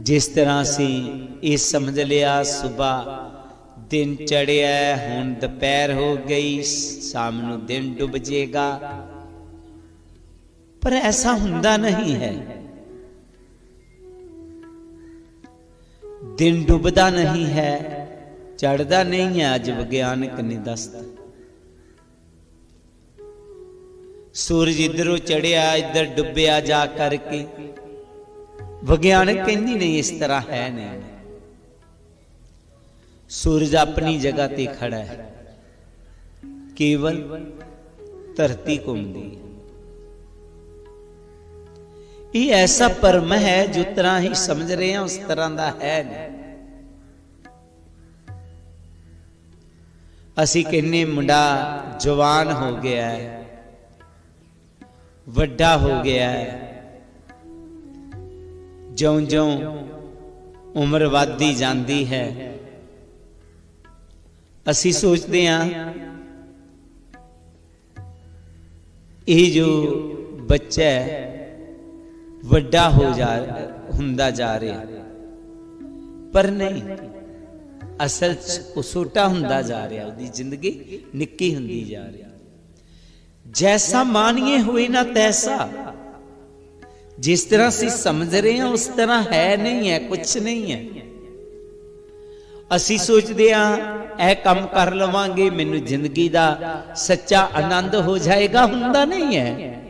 [SPEAKER 2] ਜਿਸ ਤਰ੍ਹਾਂ ਅਸੀਂ ਇਹ ਸਮਝ ਲਿਆ ਸਵੇਰ ਦਿਨ ਚੜਿਆ ਹੁਣ ਦੁਪਹਿਰ ਹੋ ਗਈ, ਸ਼ਾਮ ਨੂੰ ਦਿਨ ਡੁੱਬ ਜਾਏਗਾ ਪਰ ਐਸਾ ਹੁੰਦਾ ਨਹੀਂ ਹੈ। ਦਿਨ ਡੁੱਬਦਾ ਨਹੀਂ ਹੈ ਚੜਦਾ ਨਹੀਂ ਹੈ ਅੱਜ ਵਿਗਿਆਨਕ ਨੇ ਦੱਸਦਾ ਸੂਰਜ ਇਧਰੋਂ ਚੜਿਆ ਇੱਧਰ ਡੁੱਬਿਆ ਜਾ ਕਰਕੇ ਵਿਗਿਆਨਕ ਕਹਿੰਦੀ ਨਹੀਂ ਇਸ ਤਰ੍ਹਾਂ ਹੈ ਨਹੀਂ ਸੂਰਜ ਆਪਣੀ ਜਗ੍ਹਾ ਤੇ ਖੜਾ ਹੈ ਕੇਵਲ ਧਰਤੀ ਘੁੰਮਦੀ ਹੈ ਇਹ ਐਸਾ ਪਰਮ ਹੈ ਜੋ ਤਰ੍ਹਾਂ ਹੀ ਸਮਝ ਰਹੇ ਹਾਂ, ਉਸ ਤਰ੍ਹਾਂ ਦਾ ਹੈ ਨਹੀਂ। ਅਸੀਂ ਕਹਿੰਨੇ ਮੁੰਡਾ ਜਵਾਨ ਹੋ ਗਿਆ ਹੈ, ਵੱਡਾ ਹੋ ਗਿਆ ਹੈ, ਜਿਉਂ-ਜਿਉਂ ਉਮਰ ਵੱਧਦੀ ਜਾਂਦੀ ਹੈ। ਅਸੀਂ ਸੋਚਦੇ ਹਾਂ, ਇਹ ਜੋ ਬੱਚਾ ਹੈ ਵੱਡਾ ਹੋ ਜਾ ਹੁੰਦਾ ਜਾ ਰਿਹਾ। ਪਰ ਨਹੀਂ, ਅਸਲ ਚ ਉਹ ਛੋਟਾ ਹੁੰਦਾ ਜਾ ਰਿਹਾ, ਉਹਦੀ ਜ਼ਿੰਦਗੀ ਨਿੱਕੀ ਹੁੰਦੀ ਜਾ ਰਹੀ। ਜੈਸਾ ਮਾਨੀਏ ਹੋਏ ਨਾ ਤੈਸਾ, ਜਿਸ ਤਰ੍ਹਾਂ ਅਸੀਂ ਸਮਝ ਰਹੇ ਹਾਂ, ਉਸ ਤਰ੍ਹਾਂ ਹੈ ਨਹੀਂ ਹੈ ਕੁਝ ਨਹੀਂ ਹੈ। ਅਸੀਂ ਸੋਚਦੇ ਹਾਂ, ਇਹ ਕੰਮ ਕਰ ਲਵਾਂਗੇ, ਮੈਨੂੰ ਜ਼ਿੰਦਗੀ ਦਾ ਸੱਚਾ ਆਨੰਦ ਹੋ ਜਾਏਗਾ, ਹੁੰਦਾ ਨਹੀਂ ਹੈ।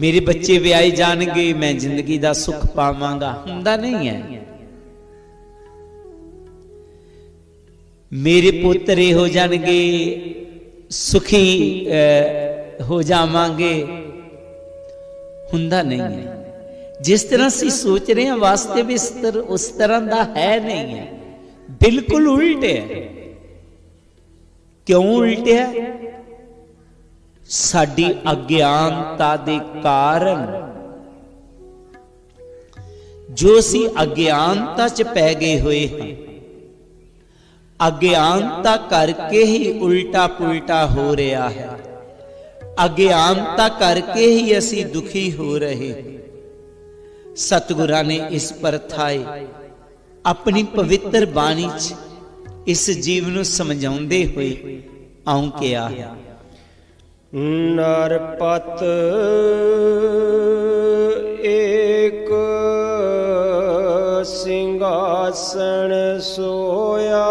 [SPEAKER 2] ਮੇਰੇ ਬੱਚੇ ਵਿਆਹੇ ਜਾਣਗੇ, ਮੈਂ ਜ਼ਿੰਦਗੀ ਦਾ ਸੁੱਖ ਪਾਵਾਂਗਾ। ਹੁੰਦਾ ਨਹੀਂ ਹੈ। ਮੇਰੇ ਪੁੱਤਰੇ ਹੋ ਜਾਣਗੇ, ਸੁਖੀ ਹੋ ਜਾਵਾਂਗੇ। ਹੁੰਦਾ ਨਹੀਂ ਹੈ। ਜਿਸ ਤਰ੍ਹਾਂ ਅਸੀਂ ਸੋਚ ਰਹੇ ਹਾਂ, ਵਾਸਤੇ ਵੀ ਉਸ ਤਰ੍ਹਾਂ ਦਾ ਹੈ ਨਹੀਂ ਹੈ। ਬਿਲਕੁਲ ਉਲਟ ਹੈ। ਕਿਉਂ ਉਲਟ ਹੈ? ਸਾਡੀ ਅਗਿਆਨਤਾ ਦੇ ਕਾਰਨ। ਜੋ ਅਸੀਂ ਅਗਿਆਨਤਾ 'ਚ ਪੈ ਗਏ ਹੋਏ ਹਾਂ, ਅਗਿਆਨਤਾ ਕਰਕੇ ਹੀ ਉਲਟਾ ਪੁਲਟਾ ਹੋ ਰਿਹਾ ਹੈ। ਅਗਿਆਨਤਾ ਕਰਕੇ ਹੀ ਅਸੀਂ ਦੁਖੀ ਹੋ ਰਹੇ ਸਤਿਗੁਰਾਂ ਨੇ ਇਸ ਪਰਥਾਏ ਆਪਣੀ ਪਵਿੱਤਰ ਬਾਣੀ 'ਚ ਇਸ ਜੀਵ ਨੂੰ ਸਮਝਾਉਂਦੇ ਹੋਏ ਆਉਂ ਕਿਹਾ ਹੈ।
[SPEAKER 1] ਨਰਪਤ ਏਕ ਸਿੰਘਾਸਣ ਸੋਇਆ।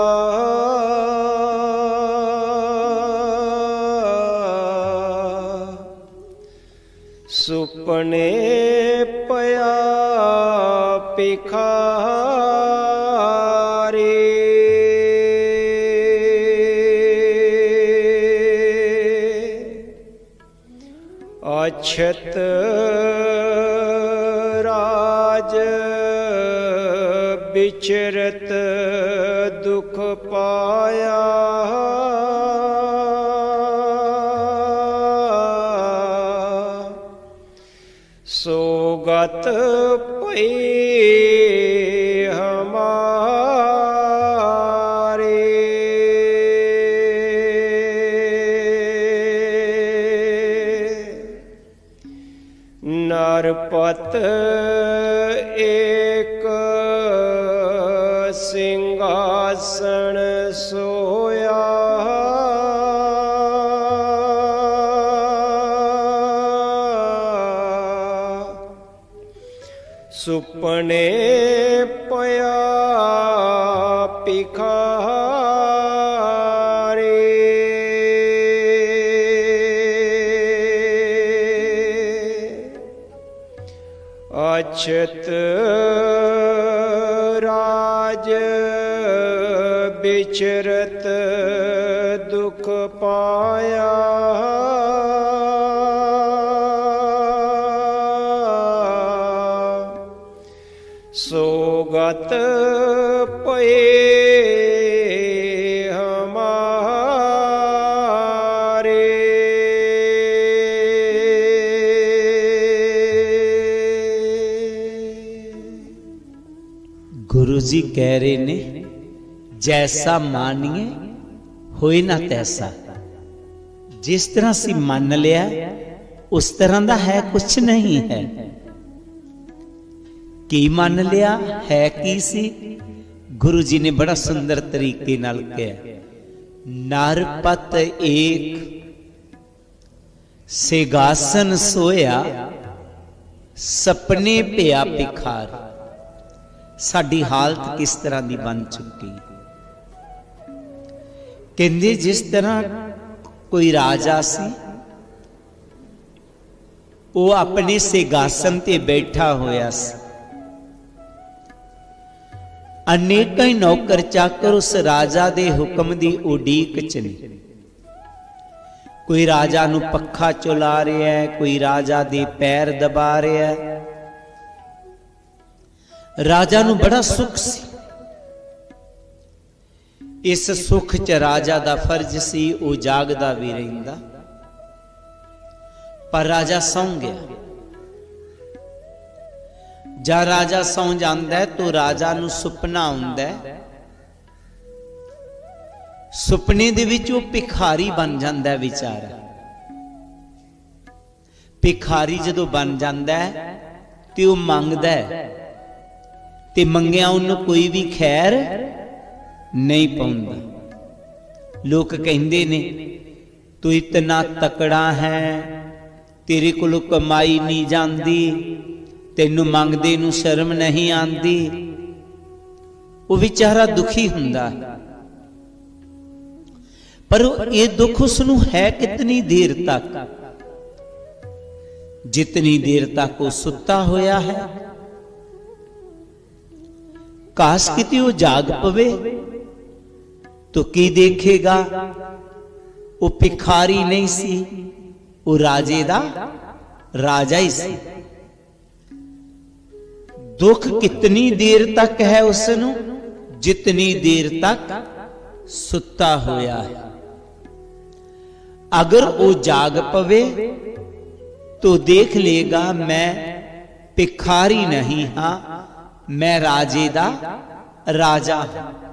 [SPEAKER 1] ਸੁਪਨੇ छः ਨਰਪਤ ਏਕ ਸਿੰਘਾਸਣ ਸੋਇਆ ਵਿਚਰਤ ਦੁਖ ਪਾਇਆ। ਸੋਗਤ ਪਏ ਹਮਾਰੇ।
[SPEAKER 2] ਗੁਰੂ ਜੀ ਕਹਿ ਰਹੇ ਨੇ ਜੈਸਾ ਮਾਨੀਏ ਹੋਏ ਨਾ ਤੈਸਾ ਜਿਸ ਤਰ੍ਹਾਂ ਅਸੀਂ ਮੰਨ ਲਿਆ ਉਸ ਤਰ੍ਹਾਂ ਦਾ ਹੈ ਕੁਝ ਨਹੀਂ ਹੈ ਕੀ ਮੰਨ ਲਿਆ ਹੈ ਕੀ ਸੀ ਗੁਰੂ ਜੀ ਨੇ ਬੜਾ ਸੁੰਦਰ ਤਰੀਕੇ ਨਾਲ ਕਿਹਾ ਨਰਪਤ ਏਕ ਸਿਗਾਸਨ ਸੋਇਆ ਸੁਪਨੇ ਪਿਆ ਪਿਖਾਰ ਸਾਡੀ ਹਾਲਤ ਕਿਸ ਤਰ੍ਹਾਂ ਦੀ ਬਣ ਚੁੱਕੀ ਕਹਿੰਦੇ ਜਿਸ ਤਰ੍ਹਾਂ ਕੋਈ ਰਾਜਾ ਸੀ, ਉਹ ਆਪਣੇ ਸਿਗਾਸਨ ਤੇ ਬੈਠਾ ਹੋਇਆ ਸੀ। ਅਨੇਕਾਂ ਹੀ ਨੌਕਰ ਚਾਕਰ ਉਸ ਰਾਜਾ ਦੇ ਹੁਕਮ ਦੀ ਉਡੀਕ ਚ ਨੇ। ਕੋਈ ਰਾਜਾ ਨੂੰ ਪੱਖਾ ਚੁਲਾ ਰਿਹਾ ਹੈ, ਕੋਈ ਰਾਜਾ ਦੇ ਪੈਰ ਦਬਾ ਰਿਹਾ ਹੈ। ਰਾਜਾ ਨੂੰ ਬੜਾ ਸੁੱਖ ਸੀ। ਇਸ ਸੁੱਖ ਚ ਰਾਜਾ ਦਾ ਫਰਜ਼ ਸੀ, ਉਹ ਜਾਗਦਾ ਵੀ ਰਹਿੰਦਾ। ਪਰ ਰਾਜਾ ਸੌਂ ਗਿਆ। ਜਾਂ ਰਾਜਾ ਸੌਂ ਜਾਂਦਾ ਹੈ, ਤਾਂ ਰਾਜਾ ਨੂੰ ਸੁਪਨਾ ਆਉਂਦਾ ਹੈ। ਸੁਪਨੇ ਦੇ ਵਿੱਚ ਉਹ ਭਿਖਾਰੀ ਬਣ ਜਾਂਦਾ ਹੈ ਵਿਚਾਰਾ। ਭਿਖਾਰੀ ਜਦੋਂ ਬਣ ਜਾਂਦਾ ਹੈ, ਤੇ ਉਹ ਮੰਗਦਾ ਹੈ। ਤੇ ਮੰਗਿਆ ਉਹਨੂੰ ਕੋਈ ਵੀ ਖੈਰ ਨਹੀਂ ਪਾਉਂਦਾ। ਲੋਕ ਕਹਿੰਦੇ ਨੇ, ਤੂੰ ਇਤਨਾ ਤਕੜਾ ਹੈ, ਤੇਰੇ ਕੋਲ ਕਮਾਈ ਨਹੀਂ ਜਾਂਦੀ, ਤੈਨੂੰ ਮੰਗਦੇ ਨੂੰ ਸ਼ਰਮ ਨਹੀਂ ਆਂਦੀ ਉਹ ਵਿਚਾਰਾ ਦੁਖੀ ਹੁੰਦਾ। ਪਰ ਇਹ ਦੁੱਖ ਉਸ ਨੂੰ ਹੈ ਕਿਤਨੀ ਦੇਰ ਤੱਕ? ਜਿਤਨੀ ਦੇਰ ਤੱਕ ਉਹ ਸੁੱਤਾ ਹੋਇਆ ਹੈ। ਕਾਸ਼ ਕਿਤੇ ਉਹ ਜਾਗ ਪਵੇ। ਤੋ ਕੀ ਦੇਖੇਗਾ ਉਹ ਭਿਖਾਰੀ ਨਹੀਂ ਸੀ ਉਹ ਰਾਜੇ ਦਾ ਰਾਜਾ ਹੀ ਸੀ ਦੁੱਖ ਕਿਤਨੀ ਦੇਰ ਤੱਕ ਹੈ ਉਸ ਨੂੰ ਜਿਤਨੀ ਦੇਰ ਤੱਕ ਸੁੱਤਾ ਹੋਇਆ ਹੈ ਅਗਰ ਉਹ ਜਾਗ ਪਵੇ ਤੋ ਦੇਖ ਲੇਗਾ ਮੈਂ ਭਿਖਾਰੀ ਨਹੀਂ ਹਾਂ ਮੈਂ ਰਾਜੇ ਦਾ ਰਾਜਾ ਹਾਂ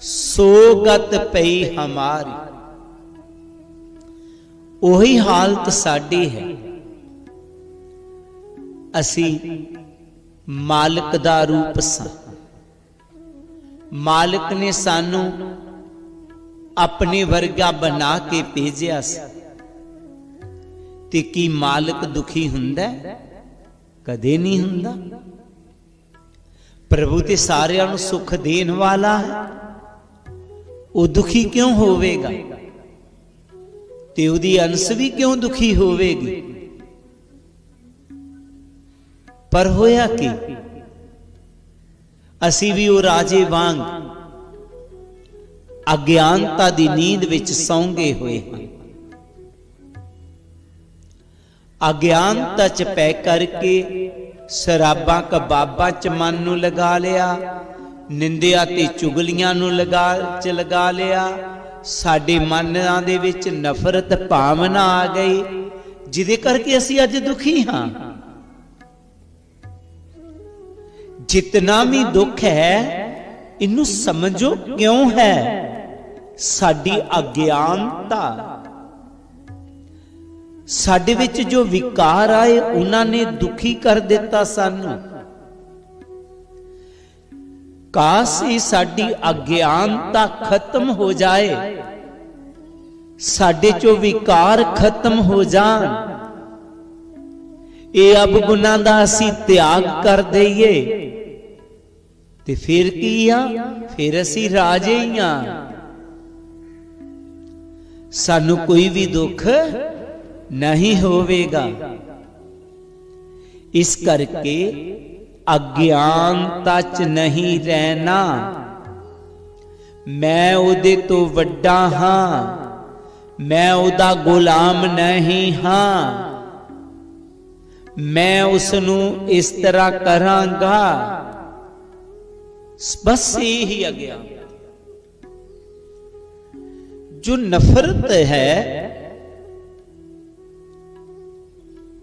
[SPEAKER 2] ਸੋਗਤ ਪਈ ਹਮਾਰੀ। ਉਹੀ ਹਾਲਤ ਸਾਡੀ ਹੈ। ਅਸੀਂ ਮਾਲਕ ਦਾ ਰੂਪ ਸਾਂ। ਮਾਲਕ ਨੇ ਸਾਨੂੰ ਆਪਣੇ ਵਰਗਾ ਬਣਾ ਕੇ ਭੇਜਿਆ ਸੀ। ਤੇ ਕੀ ਮਾਲਕ ਦੁਖੀ ਹੁੰਦਾ ਕਦੇ ਨਹੀਂ ਹੁੰਦਾ। ਪ੍ਰਭੂ ਤੇ ਸਾਰਿਆਂ ਨੂੰ ਸੁਖ ਦੇਣ ਵਾਲਾ ਹੈ। ਉਹ ਦੁਖੀ ਕਿਉਂ ਹੋਵੇਗਾ? ਤੇ ਉਹਦੀ ਅੰਸ ਵੀ ਕਿਉਂ ਦੁਖੀ ਹੋਵੇਗੀ? ਪਰ ਹੋਇਆ ਕਿ? ਅਸੀਂ ਵੀ ਉਹ ਰਾਜੇ ਵਾਂਗ ਅਗਿਆਨਤਾ ਦੀ ਨੀਂਦ ਵਿੱਚ ਸੌਂਗੇ ਹੋਏ ਹਾਂ। ਅਗਿਆਨਤਾ ਚ ਪੈ ਕਰਕੇ ਸ਼ਰਾਬਾਂ ਕਬਾਬਾਂ ਚ ਮਨ ਨੂੰ ਲਗਾ ਲਿਆ। ਨਿੰਦਿਆ ਤੇ ਚੁਗਲੀਆਂ ਨੂੰ ਲਗਾ, ਚ ਲਗਾ ਲਿਆ। ਸਾਡੇ ਮਨਾਂ ਦੇ ਵਿੱਚ ਨਫ਼ਰਤ, ਭਾਵਨਾ ਆ ਗਈ, ਜਿਹਦੇ ਕਰਕੇ ਅਸੀਂ ਅੱਜ ਦੁਖੀ ਹਾਂ। ਜਿਤਨਾ ਵੀ ਦੁੱਖ ਹੈ, ਇਹਨੂੰ ਸਮਝੋ ਕਿਉਂ ਹੈ? ਸਾਡੀ ਅਗਿਆਨਤਾ। ਸਾਡੇ ਵਿੱਚ ਜੋ ਵਿਕਾਰ ਆਏ, ਉਹਨਾਂ ਨੇ ਦੁਖੀ ਕਰ ਦਿੱਤਾ ਸਾਨੂੰ। ਕਾਸ਼ ਇਹ ਸਾਡੀ ਅਗਿਆਨਤਾ ਖਤਮ ਹੋ ਜਾਏ ਸਾਡੇ ਚੋਂ ਵਿਕਾਰ ਖਤਮ ਹੋ ਜਾਣ ਇਹ ਅਬ ਗੁਨਾ ਦਾ ਅਸੀਂ ਤਿਆਗ ਕਰ ਦਈਏ ਤੇ ਫਿਰ ਕੀ ਆ ਫਿਰ ਅਸੀਂ ਰਾਜੇ ਹੀ ਆ ਸਾਨੂੰ ਕੋਈ ਵੀ ਦੁੱਖ ਨਹੀਂ ਹੋਵੇਗਾ ਇਸ ਕਰਕੇ ਅਗਿਆਨਤਾ ਚ ਨਹੀਂ ਰਹਿਣਾ। ਮੈਂ ਉਹਦੇ ਤੋਂ ਵੱਡਾ ਹਾਂ। ਮੈਂ ਉਹਦਾ ਗੁਲਾਮ ਨਹੀਂ ਹਾਂ। ਮੈਂ ਉਸ ਨੂੰ ਇਸ ਤਰ੍ਹਾਂ ਕਰਾਂਗਾ। ਬਸ ਇਹੀ ਅਗਿਆਨ। ਜੋ ਨਫ਼ਰਤ ਹੈ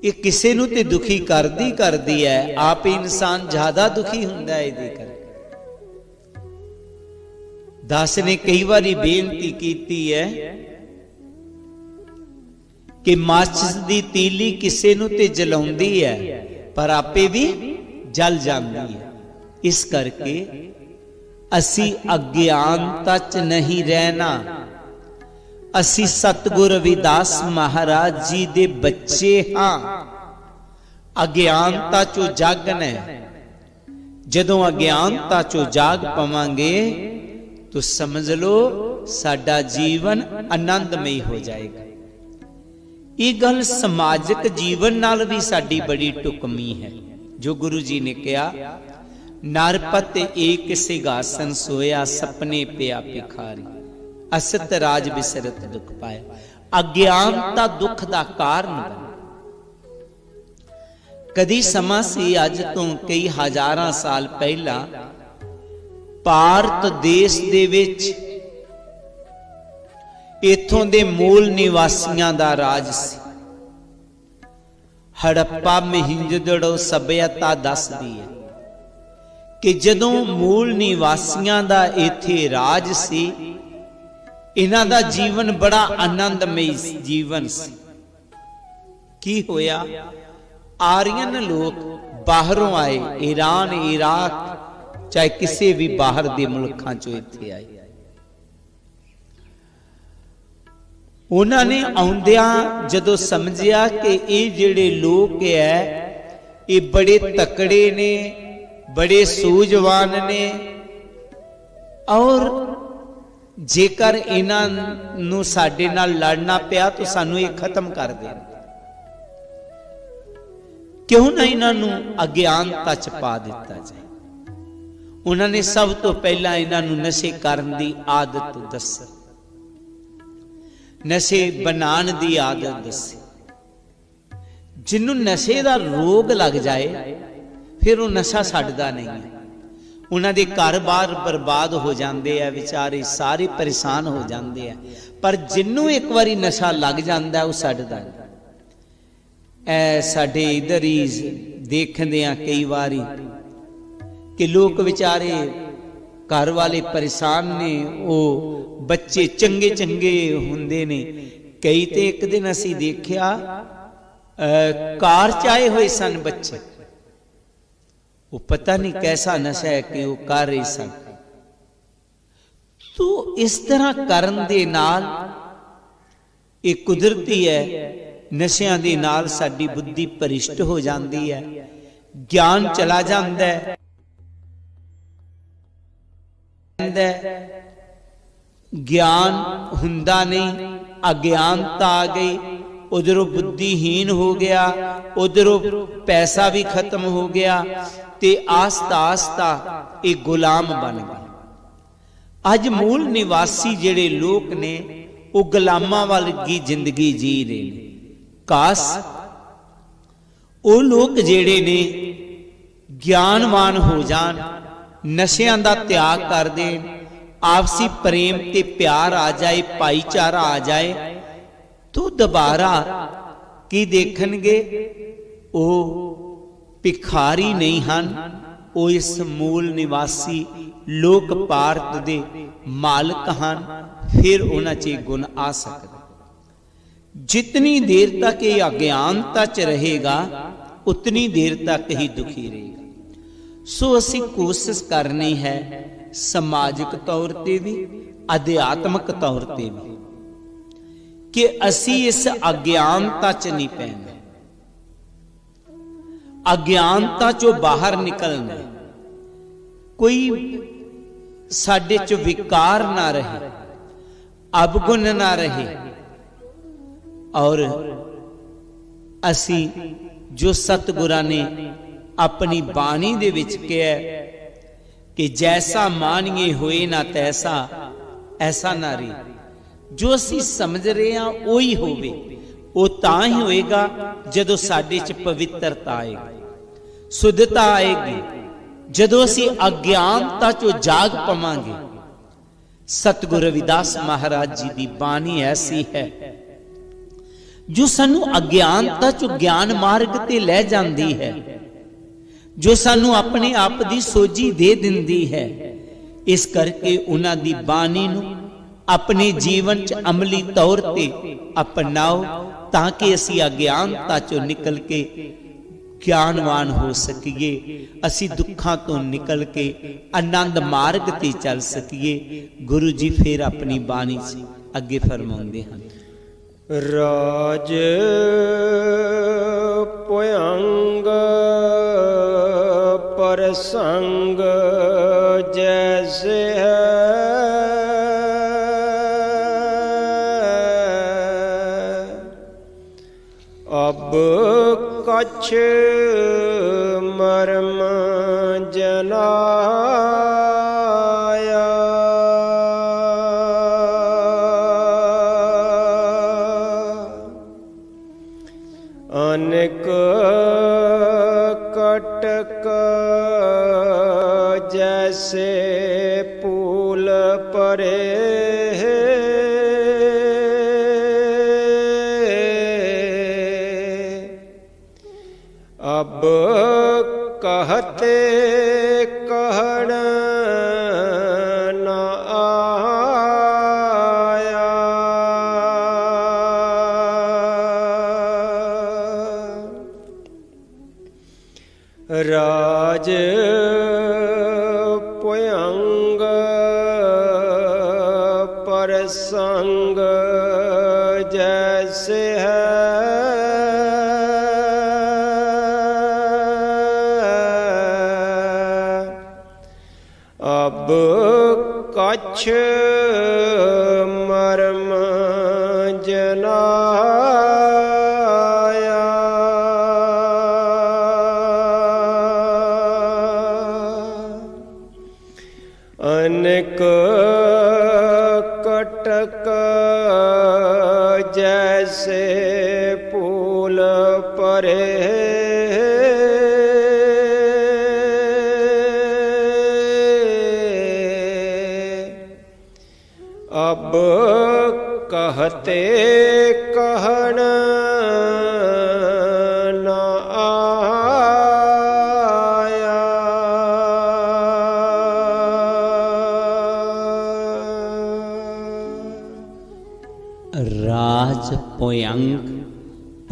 [SPEAKER 2] ਇਹ ਕਿਸੇ ਨੂੰ ਤੇ ਦੁਖੀ ਕਰਦੀ ਕਰਦੀ ਹੈ ਆਪ ਇਨਸਾਨ ਜ਼ਿਆਦਾ ਦੁਖੀ ਹੁੰਦਾ ਹੈ ਇਹਦੇ ਕਰਕੇ ਦਾਸ ਨੇ ਕਈ ਵਾਰੀ ਬੇਨਤੀ ਕੀਤੀ ਹੈ ਕਿ ਮਾਚਿਸ ਦੀ ਤੀਲੀ ਕਿਸੇ ਨੂੰ ਤੇ ਜਲਾਉਂਦੀ ਹੈ ਪਰ ਆਪੇ ਵੀ ਜਲ ਜਾਂਦੀ ਹੈ ਇਸ ਕਰਕੇ ਅਸੀਂ ਅਗਿਆਨਤਾ ਚ ਨਹੀਂ ਰਹਿਣਾ ਅਸੀਂ ਸਤਿਗੁਰ ਰਵਿਦਾਸ ਮਹਾਰਾਜ ਜੀ ਦੇ ਬੱਚੇ ਹਾਂ। ਅਗਿਆਨਤਾ ਚੋਂ ਜਾਗਣਾ ਜਦੋਂ ਅਗਿਆਨਤਾ ਚੋਂ ਜਾਗ ਪਵਾਂਗੇ, ਤਾਂ ਸਮਝ ਲਓ ਸਾਡਾ ਜੀਵਨ ਆਨੰਦਮਈ ਹੋ ਜਾਏਗਾ। ਇਹ ਗੱਲ ਸਮਾਜਿਕ ਜੀਵਨ ਨਾਲ ਵੀ ਸਾਡੀ ਬੜੀ ਟੁਕਮੀ ਹੈ। ਜੋ ਗੁਰੂ ਜੀ ਨੇ ਕਿਹਾ, ਨਰਪਤ ਏਕ ਸਿੰਘਾਸਨ ਸੋਇਆ ਸਪਨੇ ਪਿਆ ਭਿਖਾਰੀ। ਅਸਤ ਰਾਜ ਬਿਸਰਤ ਦੁਖ ਪਾਇਆ ਅਗਿਆਨਤਾ ਦੁੱਖ ਦਾ ਕਾਰਨ ਬਣੀ। ਕਦੀ ਸਮਾਂ ਸੀ ਅੱਜ ਤੋਂ ਕਈ ਹਜ਼ਾਰਾਂ ਸਾਲ ਪਹਿਲਾਂ, ਭਾਰਤ ਦੇਸ਼ ਦੇ ਵਿੱਚ ਇਥੋਂ ਦੇ ਮੂਲ ਨਿਵਾਸੀਆਂ ਦਾ ਰਾਜ ਸੀ। ਹੜੱਪਾ ਮਹਿੰਜੋਦੜੋ ਸਭਿਅਤਾ ਦੱਸਦੀ ਹੈ ਕਿ ਜਦੋਂ ਮੂਲ ਨਿਵਾਸੀਆਂ ਦਾ ਇੱਥੇ ਰਾਜ ਸੀ ਇਹਨਾਂ ਦਾ ਜੀਵਨ ਬੜਾ ਆਨੰਦਮਈ ਜੀਵਨ ਸੀ। ਕੀ ਹੋਇਆ? ਆਰੀਅਨ ਲੋਕ ਬਾਹਰੋਂ ਆਏ ਈਰਾਨ ਇਰਾਕ ਚਾਹੇ ਕਿਸੇ ਵੀ ਬਾਹਰ ਦੇ ਮੁਲਕਾਂ ਚੋਂ ਇੱਥੇ ਆਏ। ਉਹਨਾਂ ਨੇ ਆਉਂਦਿਆਂ ਜਦੋਂ ਸਮਝਿਆ ਕਿ ਇਹ ਜਿਹੜੇ ਲੋਕ ਐ ਇਹ ਬੜੇ ਤਕੜੇ ਨੇ ਬੜੇ ਸੂਝਵਾਨ ਨੇ। ਔਰ ਜੇਕਰ ਇਹਨਾਂ ਨੂੰ ਸਾਡੇ ਨਾਲ ਲੜਨਾ ਪਿਆ ਤਾਂ ਸਾਨੂੰ ਇਹ ਖਤਮ ਕਰ ਦੇਣ ਕਿਉਂ ਨਾ ਇਹਨਾਂ ਨੂੰ ਅਗਿਆਨਤਾ ਚ ਪਾ ਦਿੱਤਾ ਜਾਏ। ਉਹਨਾਂ ਨੇ ਸਭ ਤੋਂ ਪਹਿਲਾਂ ਇਹਨਾਂ ਨੂੰ ਨਸ਼ੇ ਕਰਨ ਦੀ ਆਦਤ ਦੱਸੀ। ਨਸ਼ੇ ਬਣਾਉਣ ਦੀ ਆਦਤ ਦੱਸੀ। ਜਿਹਨੂੰ ਨਸ਼ੇ ਦਾ ਰੋਗ ਲੱਗ ਜਾਏ, ਫਿਰ ਉਹ ਨਸ਼ਾ ਛੱਡਦਾ ਨਹੀਂ। ਹੈ ਉਹਨਾਂ ਦੇ ਘਰ-ਬਾਰ ਬਰਬਾਦ ਹੋ ਜਾਂਦੇ ਆ, ਵਿਚਾਰੇ ਸਾਰੇ ਪਰੇਸ਼ਾਨ ਹੋ ਜਾਂਦੇ ਆ। ਪਰ ਜਿੰਨੂੰ ਇੱਕ ਵਾਰੀ ਨਸ਼ਾ ਲੱਗ ਜਾਂਦਾ, ਉਹ ਛੱਡਦਾ ਨਹੀਂ। ਐ ਸਾਡੇ ਇਧਰ ਹੀ ਦੇਖਦੇ ਆ ਕਈ ਵਾਰੀ ਕਿ ਲੋਕ ਵਿਚਾਰੇ ਘਰ ਵਾਲੇ ਪਰੇਸ਼ਾਨ ਨੇ, ਉਹ ਬੱਚੇ ਚੰਗੇ ਚੰਗੇ ਹੁੰਦੇ ਨੇ। ਕਈ ਤੇ ਇੱਕ ਦਿਨ ਅਸੀਂ ਦੇਖਿਆ ਕਾਰ ਚਾਏ ਹੋਏ ਸਨ ਬੱਚੇ। ਉਹ ਪਤਾ ਨਹੀਂ ਕੈਸਾ ਨਸ਼ਾ ਹੈ ਕਿ ਉਹ ਕਰ ਰਹੀ ਸਨ। ਤੋ ਇਸ ਤਰ੍ਹਾਂ ਕਰਨ ਦੇ ਨਾਲ ਇਹ ਕੁਦਰਤੀ ਹੈ ਨਸ਼ਿਆਂ ਦੇ ਨਾਲ ਸਾਡੀ ਬੁੱਧੀ ਪਰਿਸ਼ਟ ਹੋ ਜਾਂਦੀ ਹੈ। ਗਿਆਨ ਚਲਾ ਜਾਂਦਾ ਹੈ। ਗਿਆਨ ਹੁੰਦਾ ਨਹੀਂ ਅਗਿਆਨਤਾ ਆ ਗਈ ਉਧਰੋਂ ਬੁੱਧੀਹੀਨ ਹੋ ਗਿਆ ਉਧਰੋਂ ਪੈਸਾ ਵੀ ਖਤਮ ਹੋ ਗਿਆ ਤੇ ਆਸਤਾ ਆਸਤਾ ਇਹ ਗੁਲਾਮ ਬਣ ਗਏ। ਅੱਜ ਮੂਲ ਨਿਵਾਸੀ ਜਿਹੜੇ ਲੋਕ ਨੇ, ਉਹ ਗੁਲਾਮਾਂ ਵਰਗੀ ਜ਼ਿੰਦਗੀ ਜੀ ਰਹੇ ਨੇ। ਕਾਸ, ਉਹ ਲੋਕ ਜਿਹੜੇ ਨੇ, ਗਿਆਨਵਾਨ ਹੋ ਜਾਣ, ਨਸ਼ਿਆਂ ਦਾ ਤਿਆਗ ਕਰ ਦੇਣ, ਆਪਸੀ ਪ੍ਰੇਮ ਤੇ ਪਿਆਰ ਆ ਜਾਏ, ਭਾਈਚਾਰਾ ਆ ਜਾਏ, ਤੂੰ ਦੁਬਾਰਾ ਕੀ ਦੇਖਣਗੇ? ਉਹ ਭਿਖਾਰੀ ਨਹੀਂ ਹਨ। ਉਹ ਇਸ ਮੂਲ ਨਿਵਾਸੀ ਲੋਕ ਭਾਰਤ ਦੇ ਮਾਲਕ ਹਨ। ਫਿਰ ਉਹਨਾਂ 'ਚ ਗੁਣ ਆ ਸਕਦਾ। ਜਿਤਨੀ ਦੇਰ ਤੱਕ ਇਹ ਅਗਿਆਨਤਾ 'ਚ ਰਹੇਗਾ, ਉਤਨੀ ਦੇਰ ਤੱਕ ਹੀ ਦੁਖੀ ਰਹੇਗਾ। ਸੋ ਅਸੀਂ ਕੋਸ਼ਿਸ਼ ਕਰਨੀ ਹੈ ਸਮਾਜਿਕ ਤੌਰ ਤੇ ਵੀ, ਅਧਿਆਤਮਿਕ ਤੌਰ ਤੇ ਵੀ, ਕਿ ਅਸੀਂ ਇਸ ਅਗਿਆਨਤਾ 'ਚ ਨਹੀਂ ਪੈਣਾ ਅਗਿਆਨਤਾ 'ਚੋਂ ਬਾਹਰ ਨਿਕਲਣਾ ਕੋਈ ਸਾਡੇ 'ਚ ਵਿਕਾਰ ਨਾ ਰਹੇ ਅਬਗੁਣ ਨਾ ਰਹੇ। ਔਰ ਅਸੀਂ ਜੋ ਸਤਿਗੁਰਾਂ ਨੇ ਆਪਣੀ ਬਾਣੀ ਦੇ ਵਿੱਚ ਕਿਹਾ ਕਿ ਜੈਸਾ ਮਾਨੀਏ ਹੋਏ ਨਾ ਤੈਸਾ, ਐਸਾ ਨਾ ਰੇ। ਜੋ ਅਸੀਂ ਸਮਝ ਰਹੇ ਹਾਂ, ਉਹੀ ਹੋਵੇ। ਉਹ ਤਾਂ ਹੀ ਹੋਏਗਾ ਜਦੋਂ ਸਾਡੇ 'ਚ ਪਵਿੱਤਰਤਾ ਆਏਗੀ। ਸੁਧਤਾ ਆਏਗੀ ਜਦੋਂ ਅਸੀਂ ਅਗਿਆਨਤਾ 'ਚੋਂ ਜਾਗ ਪਵਾਂਗੇ, ਸਤਿਗੁਰ ਰਵਿਦਾਸ ਮਹਾਰਾਜ ਜੀ ਦੀ ਬਾਣੀ ਐਸੀ ਹੈ, ਜੋ ਸਾਨੂੰ ਅਗਿਆਨਤਾ 'ਚੋਂ ਗਿਆਨ ਮਾਰਗ ਤੇ ਲੈ ਜਾਂਦੀ ਹੈ, ਜੋ ਸਾਨੂੰ ਆਪਣੇ ਆਪ ਦੀ ਸੋਝੀ ਦੇ ਦਿੰਦੀ ਹੈ। ਇਸ ਕਰਕੇ ਉਹਨਾਂ ਦੀ ਬਾਣੀ ਨੂੰ ਆਪਣੇ ਜੀਵਨ 'ਚ ਅਮਲੀ ਤੌਰ ਤੇ ਅਪਣਾਓ, ਤਾਂ ਕਿ ਅਸੀਂ ਅਗਿਆਨਤਾ 'ਚੋਂ ਨਿਕਲ ਕੇ ਗਿਆਨਵਾਨ ਹੋ ਸਕੀਏ। ਅਸੀਂ ਦੁੱਖਾਂ ਤੋਂ ਨਿਕਲ ਕੇ ਆਨੰਦ ਮਾਰਗ ਤੇ ਚੱਲ ਸਕੀਏ। ਗੁਰੂ ਜੀ ਫਿਰ ਆਪਣੀ ਬਾਣੀ 'ਚ ਅੱਗੇ ਫਰਮਾਉਂਦੇ ਹਨ।
[SPEAKER 1] ਰਾਜ ਪੁਯੰਗ ਪਰਸੰਗ ਜੈਸੇ ਹੈ। ਅਬ ਕਛ ਮਰਮ
[SPEAKER 2] ਜਨਾ you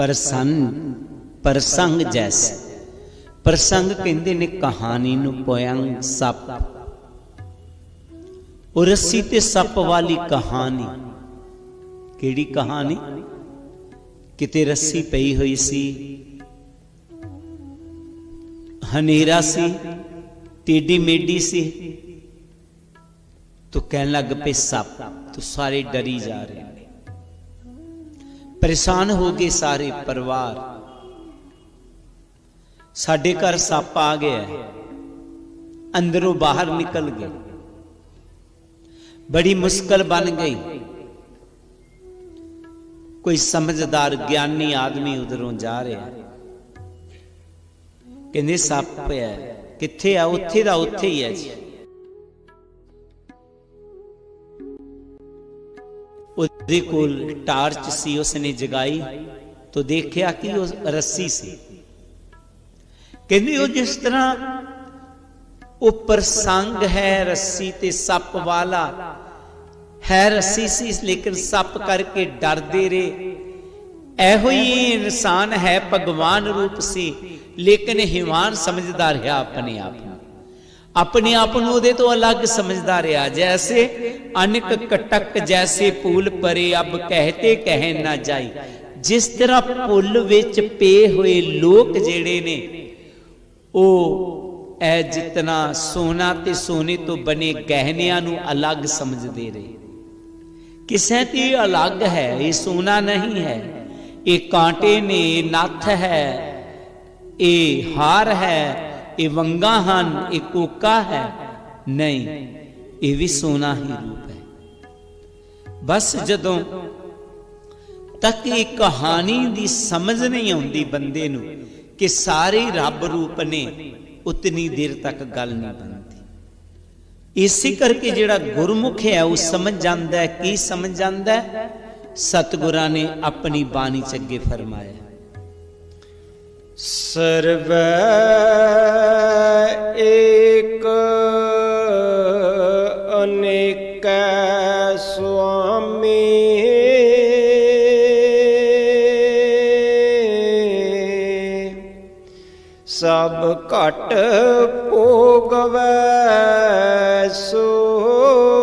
[SPEAKER 2] ਪ੍ਰਸੰਨ, ਪ੍ਰਸੰਗ ਜੈਸੇ। ਪ੍ਰਸੰਗ ਕਹਿੰਦੇ ਨੇ ਕਹਾਣੀ ਨੂੰ ਪੁਯੰਗ ਸੱਪ। ਉਹ ਰੱਸੀ ਤੇ ਸੱਪ ਵਾਲੀ ਕਹਾਣੀ। ਕਿਹੜੀ ਕਹਾਣੀ? ਕਿਤੇ ਰੱਸੀ ਪਈ ਹੋਈ ਸੀ। ਹਨੇਰਾ ਸੀ ਟੇਡੀ ਮੇਡੀ ਸੀ। ਤੋ ਕਹਿਣ ਲੱਗ ਪਏ ਸੱਪ, ਤੋ ਸਾਰੇ ਡਰੀ ਜਾ ਰਹੇ ਪਰੇਸ਼ਾਨ ਹੋ ਗਏ ਸਾਰੇ ਪਰਿਵਾਰ। ਸਾਡੇ ਘਰ ਸੱਪ ਆ ਗਿਆ। ਅੰਦਰੋਂ ਬਾਹਰ ਨਿਕਲ ਗਏ। ਬੜੀ ਮੁਸ਼ਕਲ ਬਣ ਗਈ। ਕੋਈ ਸਮਝਦਾਰ, ਗਿਆਨੀ ਆਦਮੀ ਉਧਰੋਂ ਜਾ ਰਿਹਾ। ਕਹਿੰਦੇ, ਸੱਪ ਹੈ। ਕਿੱਥੇ ਆ? ਉੱਥੇ ਦਾ ਉੱਥੇ ਹੀ ਹੈ ਜੀ। ਉਹਦੇ ਕੋਲ ਟਾਰਚ ਸੀ ਉਸਨੇ ਜਗਾਈ ਤੋ ਦੇਖਿਆ ਕਿ ਉਹ ਰੱਸੀ ਸੀ ਕਹਿੰਦੇ ਉਹ ਜਿਸ ਤਰ੍ਹਾਂ ਉਹ ਪ੍ਰਸੰਗ ਹੈ ਰੱਸੀ ਤੇ ਸੱਪ ਵਾਲਾ ਹੈ ਰੱਸੀ ਸੀ ਲੇਕਿਨ ਸੱਪ ਕਰਕੇ ਡਰਦੇ ਰਹੇ ਇਹੋ ਹੀ ਇਨਸਾਨ ਹੈ ਭਗਵਾਨ ਰੂਪ ਸੀ ਲੇਕਿਨ ਹਿਵਾਨ ਸਮਝਦਾ ਰਿਹਾ ਆਪਣੇ ਆਪ ਨੂੰ ਆਪਣੇ ਆਪ ਨੂੰ ਉਹਦੇ ਤੋਂ ਅਲੱਗ ਸਮਝਦਾ ਰਿਹਾ। ਜੈਸੇ ਅਨਕ ਕਟਕ ਜੈਸੇ ਪੂਲ ਪਰੇ, ਅਬ ਕਹਤੇ ਕਹਿ ਨਾ ਜਾਈ। ਜਿਸ ਤਰ੍ਹਾਂ ਪੁੱਲ ਵਿੱਚ ਪਏ ਹੋਏ ਲੋਕ ਜਿਹੜੇ ਨੇ, ਉਹ ਐ ਜਿਤਨਾ ਸੋਨਾ ਤੇ ਸੋਨੇ ਤੋਂ ਬਣੇ ਗਹਿਣਿਆਂ ਨੂੰ ਅਲੱਗ ਸਮਝਦੇ ਰਹੇ। ਕਿਸੇ ਤੇ ਅਲੱਗ ਹੈ, ਇਹ ਸੋਨਾ ਨਹੀਂ ਹੈ, ਇਹ ਕਾਂਟੇ ਨੇ ਇਹ ਨੱਥ ਹੈ, ਇਹ ਹਾਰ ਹੈ ਇਹ ਵੰਗਾ ਹਨ, ਇਹ ਕੋਕਾ ਹੈ। ਨਹੀਂ, ਇਹ ਵੀ ਸੋਨਾ ਹੀ ਰੂਪ ਹੈ। ਬਸ ਜਦੋਂ ਤੱਕ ਇਹ ਕਹਾਣੀ ਦੀ ਸਮਝ ਨਹੀਂ ਆਉਂਦੀ ਬੰਦੇ ਨੂੰ ਕਿ ਸਾਰੇ ਰੱਬ ਰੂਪ ਨੇ, ਉਤਨੀ ਦੇਰ ਤੱਕ ਗੱਲ ਨਹੀਂ ਬਣਦੀ। ਇਸੇ ਕਰਕੇ ਜਿਹੜਾ ਗੁਰਮੁਖ ਹੈ, ਉਹ ਸਮਝ ਜਾਂਦਾ ਹੈ। ਕੀ ਸਮਝ ਜਾਂਦਾ ਹੈ? ਸਤਿਗੁਰਾਂ ਨੇ ਆਪਣੀ ਬਾਣੀ ਚ ਅੱਗੇ ਫਰਮਾਇਆ।
[SPEAKER 1] ਸਰਵੈ ਏਕ ਅਨੇਕੈ ਸੁਆਮੀ। ਸਭ ਘਟ ਭੋਗਵੈ ਸੋਏ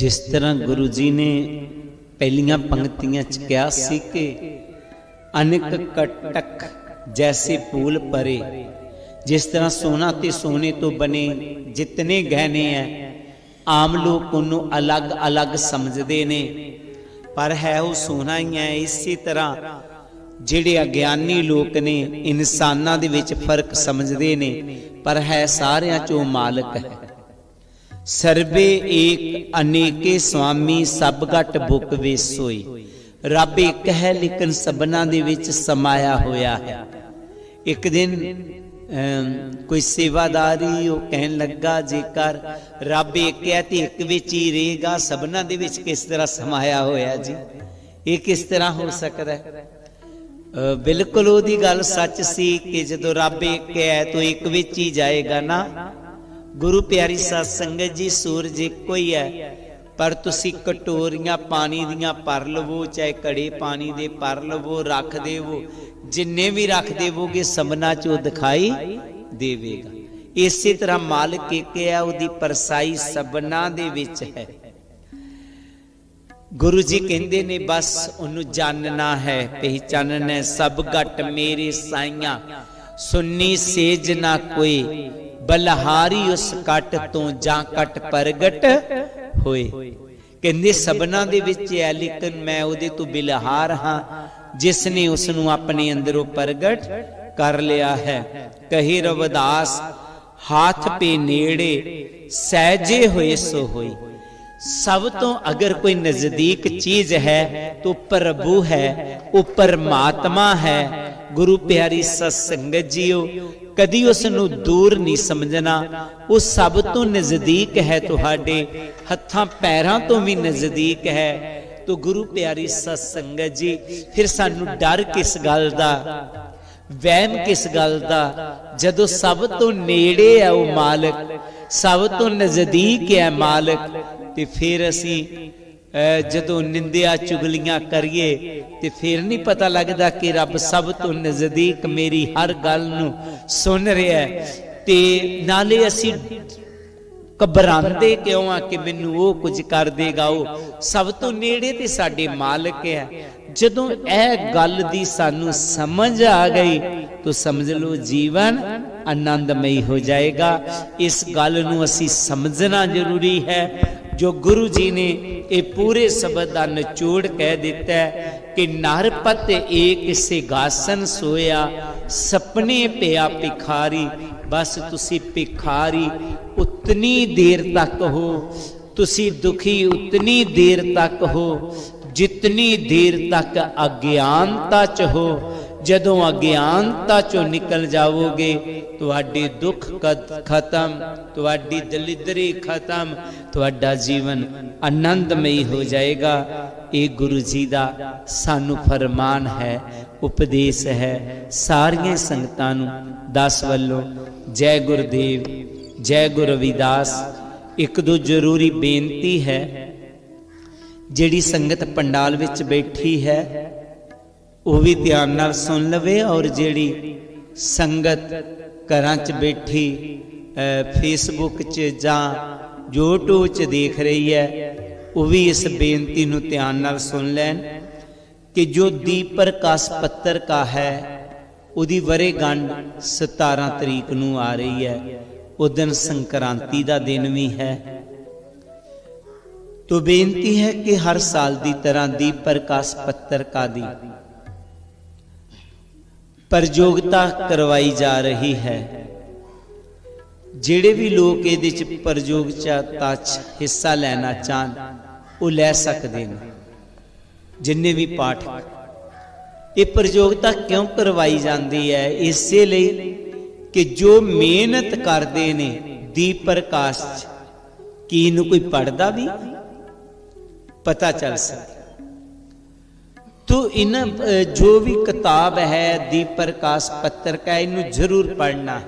[SPEAKER 2] ਜਿਸ ਤਰ੍ਹਾਂ ਗੁਰੂ ਜੀ ਨੇ ਪਹਿਲੀਆਂ ਪੰਕਤੀਆਂ ਚ ਕਿਹਾ ਸੀ ਕਿ ਅਨਕ ਕਟਕ ਜੈਸੇ ਫੂਲ ਪਰੇ, ਜਿਸ ਤਰ੍ਹਾਂ ਸੋਨਾ ਤੇ ਸੋਨੇ ਤੋਂ ਬਣੇ ਜਿਤਨੇ ਗਹਿਣੇ ਐ, ਆਮ ਲੋਕ ਉਹਨੂੰ ਅਲੱਗ-ਅਲੱਗ ਸਮਝਦੇ ਨੇ। ਪਰ ਹੈ ਉਹ ਸੋਨਾ ਹੀ ਹੈ ਇਸੇ ਤਰ੍ਹਾਂ ਜਿਹੜੇ ਅਗਿਆਨੀ ਲੋਕ ਨੇ, ਇਨਸਾਨਾਂ ਦੇ ਵਿੱਚ ਫ਼ਰਕ ਸਮਝਦੇ ਨੇ। ਪਰ ਹੈ ਸਾਰਿਆਂ ਚੋਂ ਮਾਲਕ ਹੈ। ਸਰਬੇ ਏਕ ਅਨੇਕੇ ਸੁਆਮੀ ਸਭ ਘਟ ਬੁਕ ਵੇਸੋਈ। ਰੱਬ ਇੱਕ ਹੈ ਲੇਕਿਨ ਸਭਨਾਂ ਦੇ ਵਿੱਚ ਸਮਾਇਆ ਹੋਇਆ ਹੈ। ਇੱਕ ਦਿਨ ਕੋਈ ਸੇਵਾਦਾਰੀ ਉਹ ਕਹਿਣ ਲੱਗਾ ਜੇਕਰ ਰੱਬ ਇੱਕ ਹੈ ਤੇ ਇੱਕ ਵਿੱਚ ਹੀ ਰਹੇਗਾ, ਸਭਨਾਂ ਦੇ ਵਿੱਚ ਕਿਸ ਤਰ੍ਹਾਂ ਸਮਾਇਆ ਹੋਇਆ ਜੀ? ਇਹ ਕਿਸ ਤਰ੍ਹਾਂ ਹੋ ਸਕਦਾ ਹੈ? ਬਿਲਕੁਲ ਉਹਦੀ ਗੱਲ ਸੱਚ ਸੀ ਕਿ ਜਦੋਂ ਰੱਬ ਇੱਕ ਹੈ ਤਾਂ ਇੱਕ ਵਿੱਚ ਹੀ ਜਾਏਗਾ ਨਾ ਗੁਰੂ ਪਿਆਰੀ ਸਾਧ ਸੰਗਤ ਜੀ, ਸੂਰਜ ਇੱਕੋ ਹੀ ਹੈ। ਪਰ ਤੁਸੀਂ ਕਟੋਰੀਆਂ ਪਾਣੀ ਦੀਆਂ ਭਰ ਲਵੋ, ਚਾਹੇ ਘੜੇ ਪਾਣੀ ਦੇ ਭਰ ਲਵੋ, ਰੱਖ ਦੇਵੋ। ਜਿੰਨੇ ਵੀ ਰੱਖ ਦੇਵੋਗੇ ਸਭਨਾ ਚ ਦਿਖਾਈ ਦੇਵੇਗਾ। ਇਸੇ ਤਰ੍ਹਾਂ ਮਾਲਕ ਇੱਕ ਹੈ, ਉਹਦੀ ਪਰਸਾਈ ਸਭਨਾ ਦੇ ਵਿੱਚ ਹੈ। ਗੁਰੂ ਜੀ ਕਹਿੰਦੇ ਨੇ, ਬਸ ਉਹਨੂੰ ਜਾਣਨਾ ਹੈ, ਪਹਿਚਾਨਣਾ ਹੈ, ਸਭ ਘਟ ਮੇਰੇ ਸਾਈਆਂ। ਸੁੰਨੀ ਸੇਜ ਨਾ ਕੋਈ ਬਲਹਾਰੀ ਉਸ ਕੱਟ ਤੋਂ ਜਾਂ ਕੱਟ ਪ੍ਰਗਟ ਹੋਏ। ਕਹਿੰਦੇ ਸਭਨਾ ਦੇ ਵਿੱਚ ਹੈ, ਲੇਕਿਨ ਮੈਂ ਉਹਦੇ ਤੋਂ ਬਿਲਹਾਰ ਹਾਂ, ਜਿਸ ਨੇ ਉਸ ਨੂੰ ਆਪਣੇ ਅੰਦਰੋਂ ਪ੍ਰਗਟ ਕਰ ਲਿਆ ਹੈ। ਕਹੀ ਰਵਦਾਸ, ਹਾਥ ਪੇ ਨੇੜੇ, ਸਹਿਜੇ ਹੋਏ ਸੋ ਹੋਈ ਸਭ ਤੋਂ ਅਗਰ ਕੋਈ ਨਜ਼ਦੀਕ ਚੀਜ਼ ਹੈ, ਤਾਂ ਪ੍ਰਭੂ ਹੈ, ਉਹ ਪਰਮਾਤਮਾ ਹੈ। ਗੁਰੂ ਪਿਆਰੀ ਸਤਸੰਗਤ ਜੀਓ ਕਦੀ ਉਸ ਨੂੰ ਦੂਰ ਨਹੀਂ ਸਮਝਣਾ। ਉਹ ਸਭ ਤੋਂ ਨਜ਼ਦੀਕ ਹੈ ਤੁਹਾਡੇ, ਹੱਥਾਂ ਪੈਰਾਂ ਤੋਂ ਵੀ ਨਜ਼ਦੀਕ ਹੈ। ਤੋ ਗੁਰੂ ਪਿਆਰੀ ਸਤ ਸੰਗਤ ਜੀ, ਫਿਰ ਸਾਨੂੰ ਡਰ ਕਿਸ ਗੱਲ ਦਾ? ਵਹਿਮ ਕਿਸ ਗੱਲ ਦਾ? ਜਦੋਂ ਸਭ ਤੋਂ ਨੇੜੇ ਹੈ ਉਹ ਮਾਲਕ, ਸਭ ਤੋਂ ਨਜ਼ਦੀਕ ਹੈ ਮਾਲਕ, ਤੇ ਫਿਰ ਅਸੀਂ ਜਦੋਂ ਨਿੰਦਿਆ ਚੁਗਲੀਆਂ ਕਰੀਏ, ਤੇ ਫਿਰ ਨਹੀਂ ਪਤਾ ਲੱਗਦਾ ਕਿ ਰੱਬ ਸਭ ਤੋਂ ਨਜ਼ਦੀਕ ਮੇਰੀ ਹਰ ਗੱਲ ਨੂੰ ਸੁਣ ਰਿਹਾ ਹੈ। ਤੇ ਨਾਲੇ ਅਸੀਂ ਘਬਰਾਉਂਦੇ ਕਿਉਂ ਆ ਕਿ ਮੈਨੂੰ ਉਹ ਕੁਝ ਕਰ ਦੇਗਾ, ਉਹ ਸਭ ਤੋਂ ਨੇੜੇ ਤੇ ਸਾਡੇ ਮਾਲਕ ਹੈ। ਜਦੋਂ ਇਹ ਗੱਲ ਦੀ ਸਾਨੂੰ ਸਮਝ ਆ ਗਈ, ਤਾਂ ਸਮਝ ਲਓ ਜੀਵਨ ਆਨੰਦਮਈ ਹੋ ਜਾਏਗਾ। ਇਸ ਗੱਲ ਨੂੰ ਅਸੀਂ ਸਮਝਣਾ ਜ਼ਰੂਰੀ ਹੈ। ਜੋ ਗੁਰੂ ਜੀ ਨੇ ਇਹ ਪੂਰੇ ਸ਼ਬਦ ਦਾ ਨਿਚੋੜ ਕਹਿ ਦਿੱਤਾ ਕਿ ਨਰਪਤ ਏਕ ਸਿਗਾਸਨ ਸੋਇਆ, ਸੁਪਨੇ ਪਿਆ ਭਿਖਾਰੀ, ਬਸ ਤੁਸੀਂ ਭਿਖਾਰੀ ਉਤਨੀ ਦੇਰ ਤੱਕ ਹੋ, ਤੁਸੀਂ ਦੁਖੀ ਉਤਨੀ ਦੇਰ ਤੱਕ ਹੋ, ਜਿਤਨੀ ਦੇਰ ਤੱਕ ਅਗਿਆਨਤਾ ਚ ਹੋ ਜਦੋਂ ਅਗਿਆਨਤਾ ਚੋਂ ਨਿਕਲ ਜਾਵੋਗੇ। ਤੁਹਾਡੇ ਦੁੱਖ ਖਤਮ, ਤੁਹਾਡੀ ਦਲਿਦਰੀ ਖਤਮ, ਤੁਹਾਡਾ ਜੀਵਨ ਆਨੰਦਮਈ ਹੋ ਜਾਏਗਾ। ਇਹ ਗੁਰੂ ਜੀ ਦਾ ਸਾਨੂੰ ਫਰਮਾਨ ਹੈ, ਉਪਦੇਸ਼ ਹੈ। ਸਾਰੀਆਂ ਸੰਗਤਾਂ ਨੂੰ ਦਸ ਵੱਲੋਂ ਜੈ ਗੁਰਦੇਵ, ਜੈ ਗੁਰੂ ਰਵਿਦਾਸ। ਇੱਕ ਦੋ ਜ਼ਰੂਰੀ ਬੇਨਤੀ ਹੈ, ਜਿਹੜੀ ਸੰਗਤ ਪੰਡਾਲ ਵਿੱਚ ਬੈਠੀ ਹੈ ਉਹ ਵੀ ਧਿਆਨ ਨਾਲ ਸੁਣ ਲਵੇ ਔਰ ਜਿਹੜੀ ਸੰਗਤ ਘਰਾਂ 'ਚ ਬੈਠੀ ਫੇਸਬੁੱਕ 'ਚ ਜਾਂ ਯੂਟਿਊਬ 'ਚ ਦੇਖ ਰਹੀ ਹੈ, ਉਹ ਵੀ ਇਸ ਬੇਨਤੀ ਨੂੰ ਧਿਆਨ ਨਾਲ ਸੁਣ ਲੈਣ ਕਿ ਜੋ ਦੀਪ ਪ੍ਰਕਾਸ਼ ਪੱਤਰ ਕਾ ਹੈ, ਉਹਦੀ ਵਰੇਗੰਢ 17 ਤਰੀਕ ਨੂੰ ਆ ਰਹੀ ਹੈ। ਉਹ ਦਿਨ ਸੰਕ੍ਰਾਂਤੀ ਦਾ ਦਿਨ ਵੀ ਹੈ। ਤੋ ਬੇਨਤੀ ਹੈ ਕਿ ਹਰ ਸਾਲ ਦੀ ਤਰ੍ਹਾਂ ਦੀਪ ਪ੍ਰਕਾਸ਼ ਪੱਤਰ ਕਾ ਦੀ ਪ੍ਰਯੋਗਤਾ ਕਰਵਾਈ ਜਾ ਰਹੀ ਹੈ। ਜਿਹੜੇ ਵੀ ਲੋਕ ਇਹਦੇ ਚ ਪ੍ਰਯੋਗਤਾ ਚ ਹਿੱਸਾ ਲੈਣਾ ਚਾਹਣ, ਉਹ ਲੈ ਸਕਦੇ ਨੇ। ਜਿੰਨੇ ਵੀ ਪਾਠ। ਇਹ ਪ੍ਰਯੋਗਤਾ ਕਿਉਂ ਕਰਵਾਈ ਜਾਂਦੀ ਹੈ? ਇਸੇ ਲਈ ਕਿ ਜੋ ਮਿਹਨਤ ਕਰਦੇ ਨੇ ਦੀਪ ਪ੍ਰਕਾਸ਼ ਚ, ਕੀ ਇਹਨੂੰ ਕੋਈ ਪੜਦਾ ਵੀ? ਪਤਾ ਚੱਲ ਸਕੇ ਤੋ ਇਹਨਾਂ ਜੋ ਵੀ ਕਿਤਾਬ ਹੈ, ਦੀਪ ਪ੍ਰਕਾਸ਼ ਪੱਤਰ ਕਾ, ਇਹਨੂੰ ਜ਼ਰੂਰ ਪੜਨਾ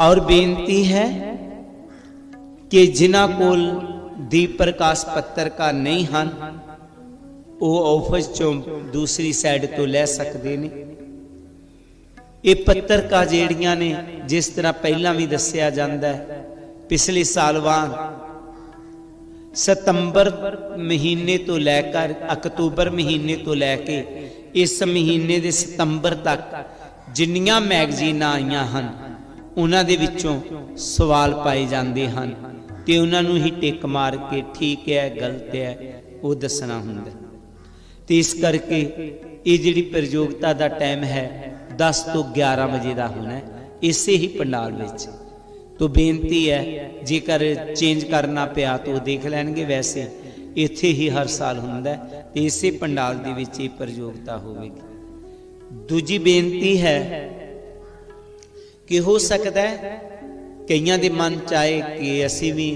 [SPEAKER 2] ਔਰ ਬੇਨਤੀ ਹੈ ਕਿ ਜਿਨ੍ਹਾਂ ਕੋਲ ਦੀਪ ਪ੍ਰਕਾਸ਼ ਪੱਤਰ ਕਾ ਨਹੀਂ ਹਨ, ਉਹ ਆਫਿਸ ਚੋਂ ਦੂਸਰੀ ਸਾਈਡ ਤੋਂ ਲੈ ਸਕਦੇ ਨੇ। ਇਹ ਪੱਤਰ ਕਾ ਜਿਹੜੀਆਂ ਨੇ, ਜਿਸ ਤਰ੍ਹਾਂ ਪਹਿਲਾਂ ਵੀ ਦੱਸਿਆ ਜਾਂਦਾ ਹੈ, ਪਿਛਲੇ ਸਾਲ ਵਾਂਗ ਸਤੰਬਰ ਮਹੀਨੇ ਤੋਂ ਲੈ ਕਰ ਅਕਤੂਬਰ ਮਹੀਨੇ ਤੋਂ ਲੈ ਕੇ ਇਸ ਮਹੀਨੇ ਦੇ ਸਤੰਬਰ ਤੱਕ ਜਿੰਨੀਆਂ ਮੈਗਜ਼ੀਨਾਂ ਆਈਆਂ ਹਨ, ਉਹਨਾਂ ਦੇ ਵਿੱਚੋਂ ਸਵਾਲ ਪਾਏ ਜਾਂਦੇ ਹਨ ਤੇ ਉਹਨਾਂ ਨੂੰ ਹੀ ਟਿਕ ਮਾਰ ਕੇ ਠੀਕ ਹੈ, ਗਲਤ ਹੈ, ਉਹ ਦੱਸਣਾ ਹੁੰਦਾ ਤੇ ਇਸ ਕਰਕੇ ਇਹ ਜਿਹੜੀ ਪ੍ਰਯੋਗਤਾ ਦਾ ਟਾਈਮ ਹੈ 10 ਤੋਂ 11 ਵਜੇ ਦਾ ਹੋਣਾ ਇਸੇ ਹੀ ਪੰਡਾਲ ਵਿੱਚ। ਤੋ ਬੇਨਤੀ ਹੈ ਜੇਕਰ ਚੇਂਜ ਕਰਨਾ ਪਿਆ ਤਾਂ ਉਹ ਦੇਖ ਲੈਣਗੇ ਵੈਸੇ। ਇੱਥੇ ਹੀ ਹਰ ਸਾਲ ਹੁੰਦਾ ਤੇ ਇਸੇ ਪੰਡਾਲ ਦੇ ਵਿੱਚ ਇਹ ਪ੍ਰਯੋਗਤਾ ਹੋਵੇਗੀ। ਦੂਜੀ ਬੇਨਤੀ ਹੈ ਕਿ ਹੋ ਸਕਦਾ ਹੈ ਕਈਆਂ ਦੇ ਮਨ ਚ ਆਏ ਕਿ ਅਸੀਂ ਵੀ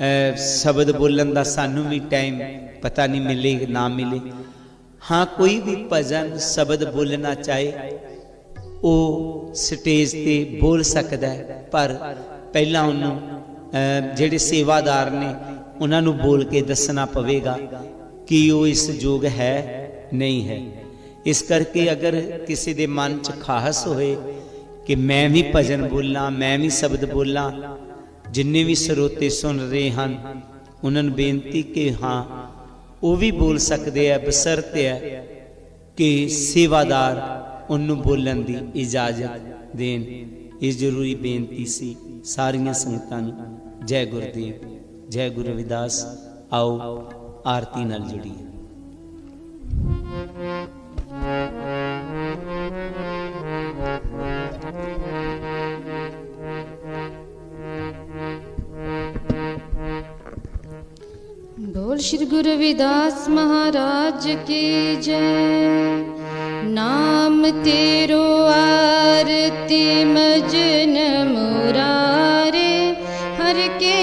[SPEAKER 2] ਅਹ, ਸ਼ਬਦ ਬੋਲਣ ਦਾ ਸਾਨੂੰ ਵੀ ਟਾਈਮ ਪਤਾ ਨਹੀਂ ਮਿਲੇ ਨਾ ਮਿਲੇ। ਹਾਂ ਕੋਈ ਵੀ ਭਜਨ ਸ਼ਬਦ ਬੋਲਣਾ ਚਾਹੇ ਉਹ ਸਟੇਜ ਤੇ ਬੋਲ ਸਕਦਾ ਹੈ, ਪਰ ਪਹਿਲਾਂ ਉਹਨੂੰ ਜਿਹੜੇ ਸੇਵਾਦਾਰ ਨੇ, ਉਹਨਾਂ ਨੂੰ ਬੋਲ ਕੇ ਦੱਸਣਾ ਪਵੇਗਾ ਕਿ ਉਹ ਇਸ ਯੋਗ ਹੈ, ਨਹੀਂ ਹੈ। ਇਸ ਕਰਕੇ ਅਗਰ ਕਿਸੇ ਦੇ ਮਨ 'ਚ ਖਾਹਸ ਹੋਏ ਕਿ ਮੈਂ ਵੀ ਭਜਨ ਬੋਲਾਂ, ਮੈਂ ਵੀ ਸ਼ਬਦ ਬੋਲਾਂ, ਜਿੰਨੇ ਵੀ ਸਰੋਤੇ ਸੁਣ ਰਹੇ ਹਨ, ਉਹਨਾਂ ਨੂੰ ਬੇਨਤੀ ਕਿ ਹਾਂ, ਉਹ ਵੀ ਬੋਲ ਸਕਦੇ ਆ, ਬਸਰਤ ਹੈ ਕਿ ਸੇਵਾਦਾਰ ਉਹਨੂੰ ਬੋਲਣ ਦੀ ਇਜਾਜ਼ਤ ਦੇਣ ਇਹ ਜ਼ਰੂਰੀ ਬੇਨਤੀ ਸੀ ਸਾਰੀਆਂ ਸੰਗਤਾਂ ਨੂੰ ਜੈ ਗੁਰਦੇਵ ਜੈ ਗੁਰੂ ਰਵਿਦਾਸ ਆਓ ਆਰਤੀ ਨਾਲ ਜੁੜੀਏ
[SPEAKER 3] बोल श्री गुरु रविदास महाराज की जय नाम तेरो आरती मजन मुरारे हर के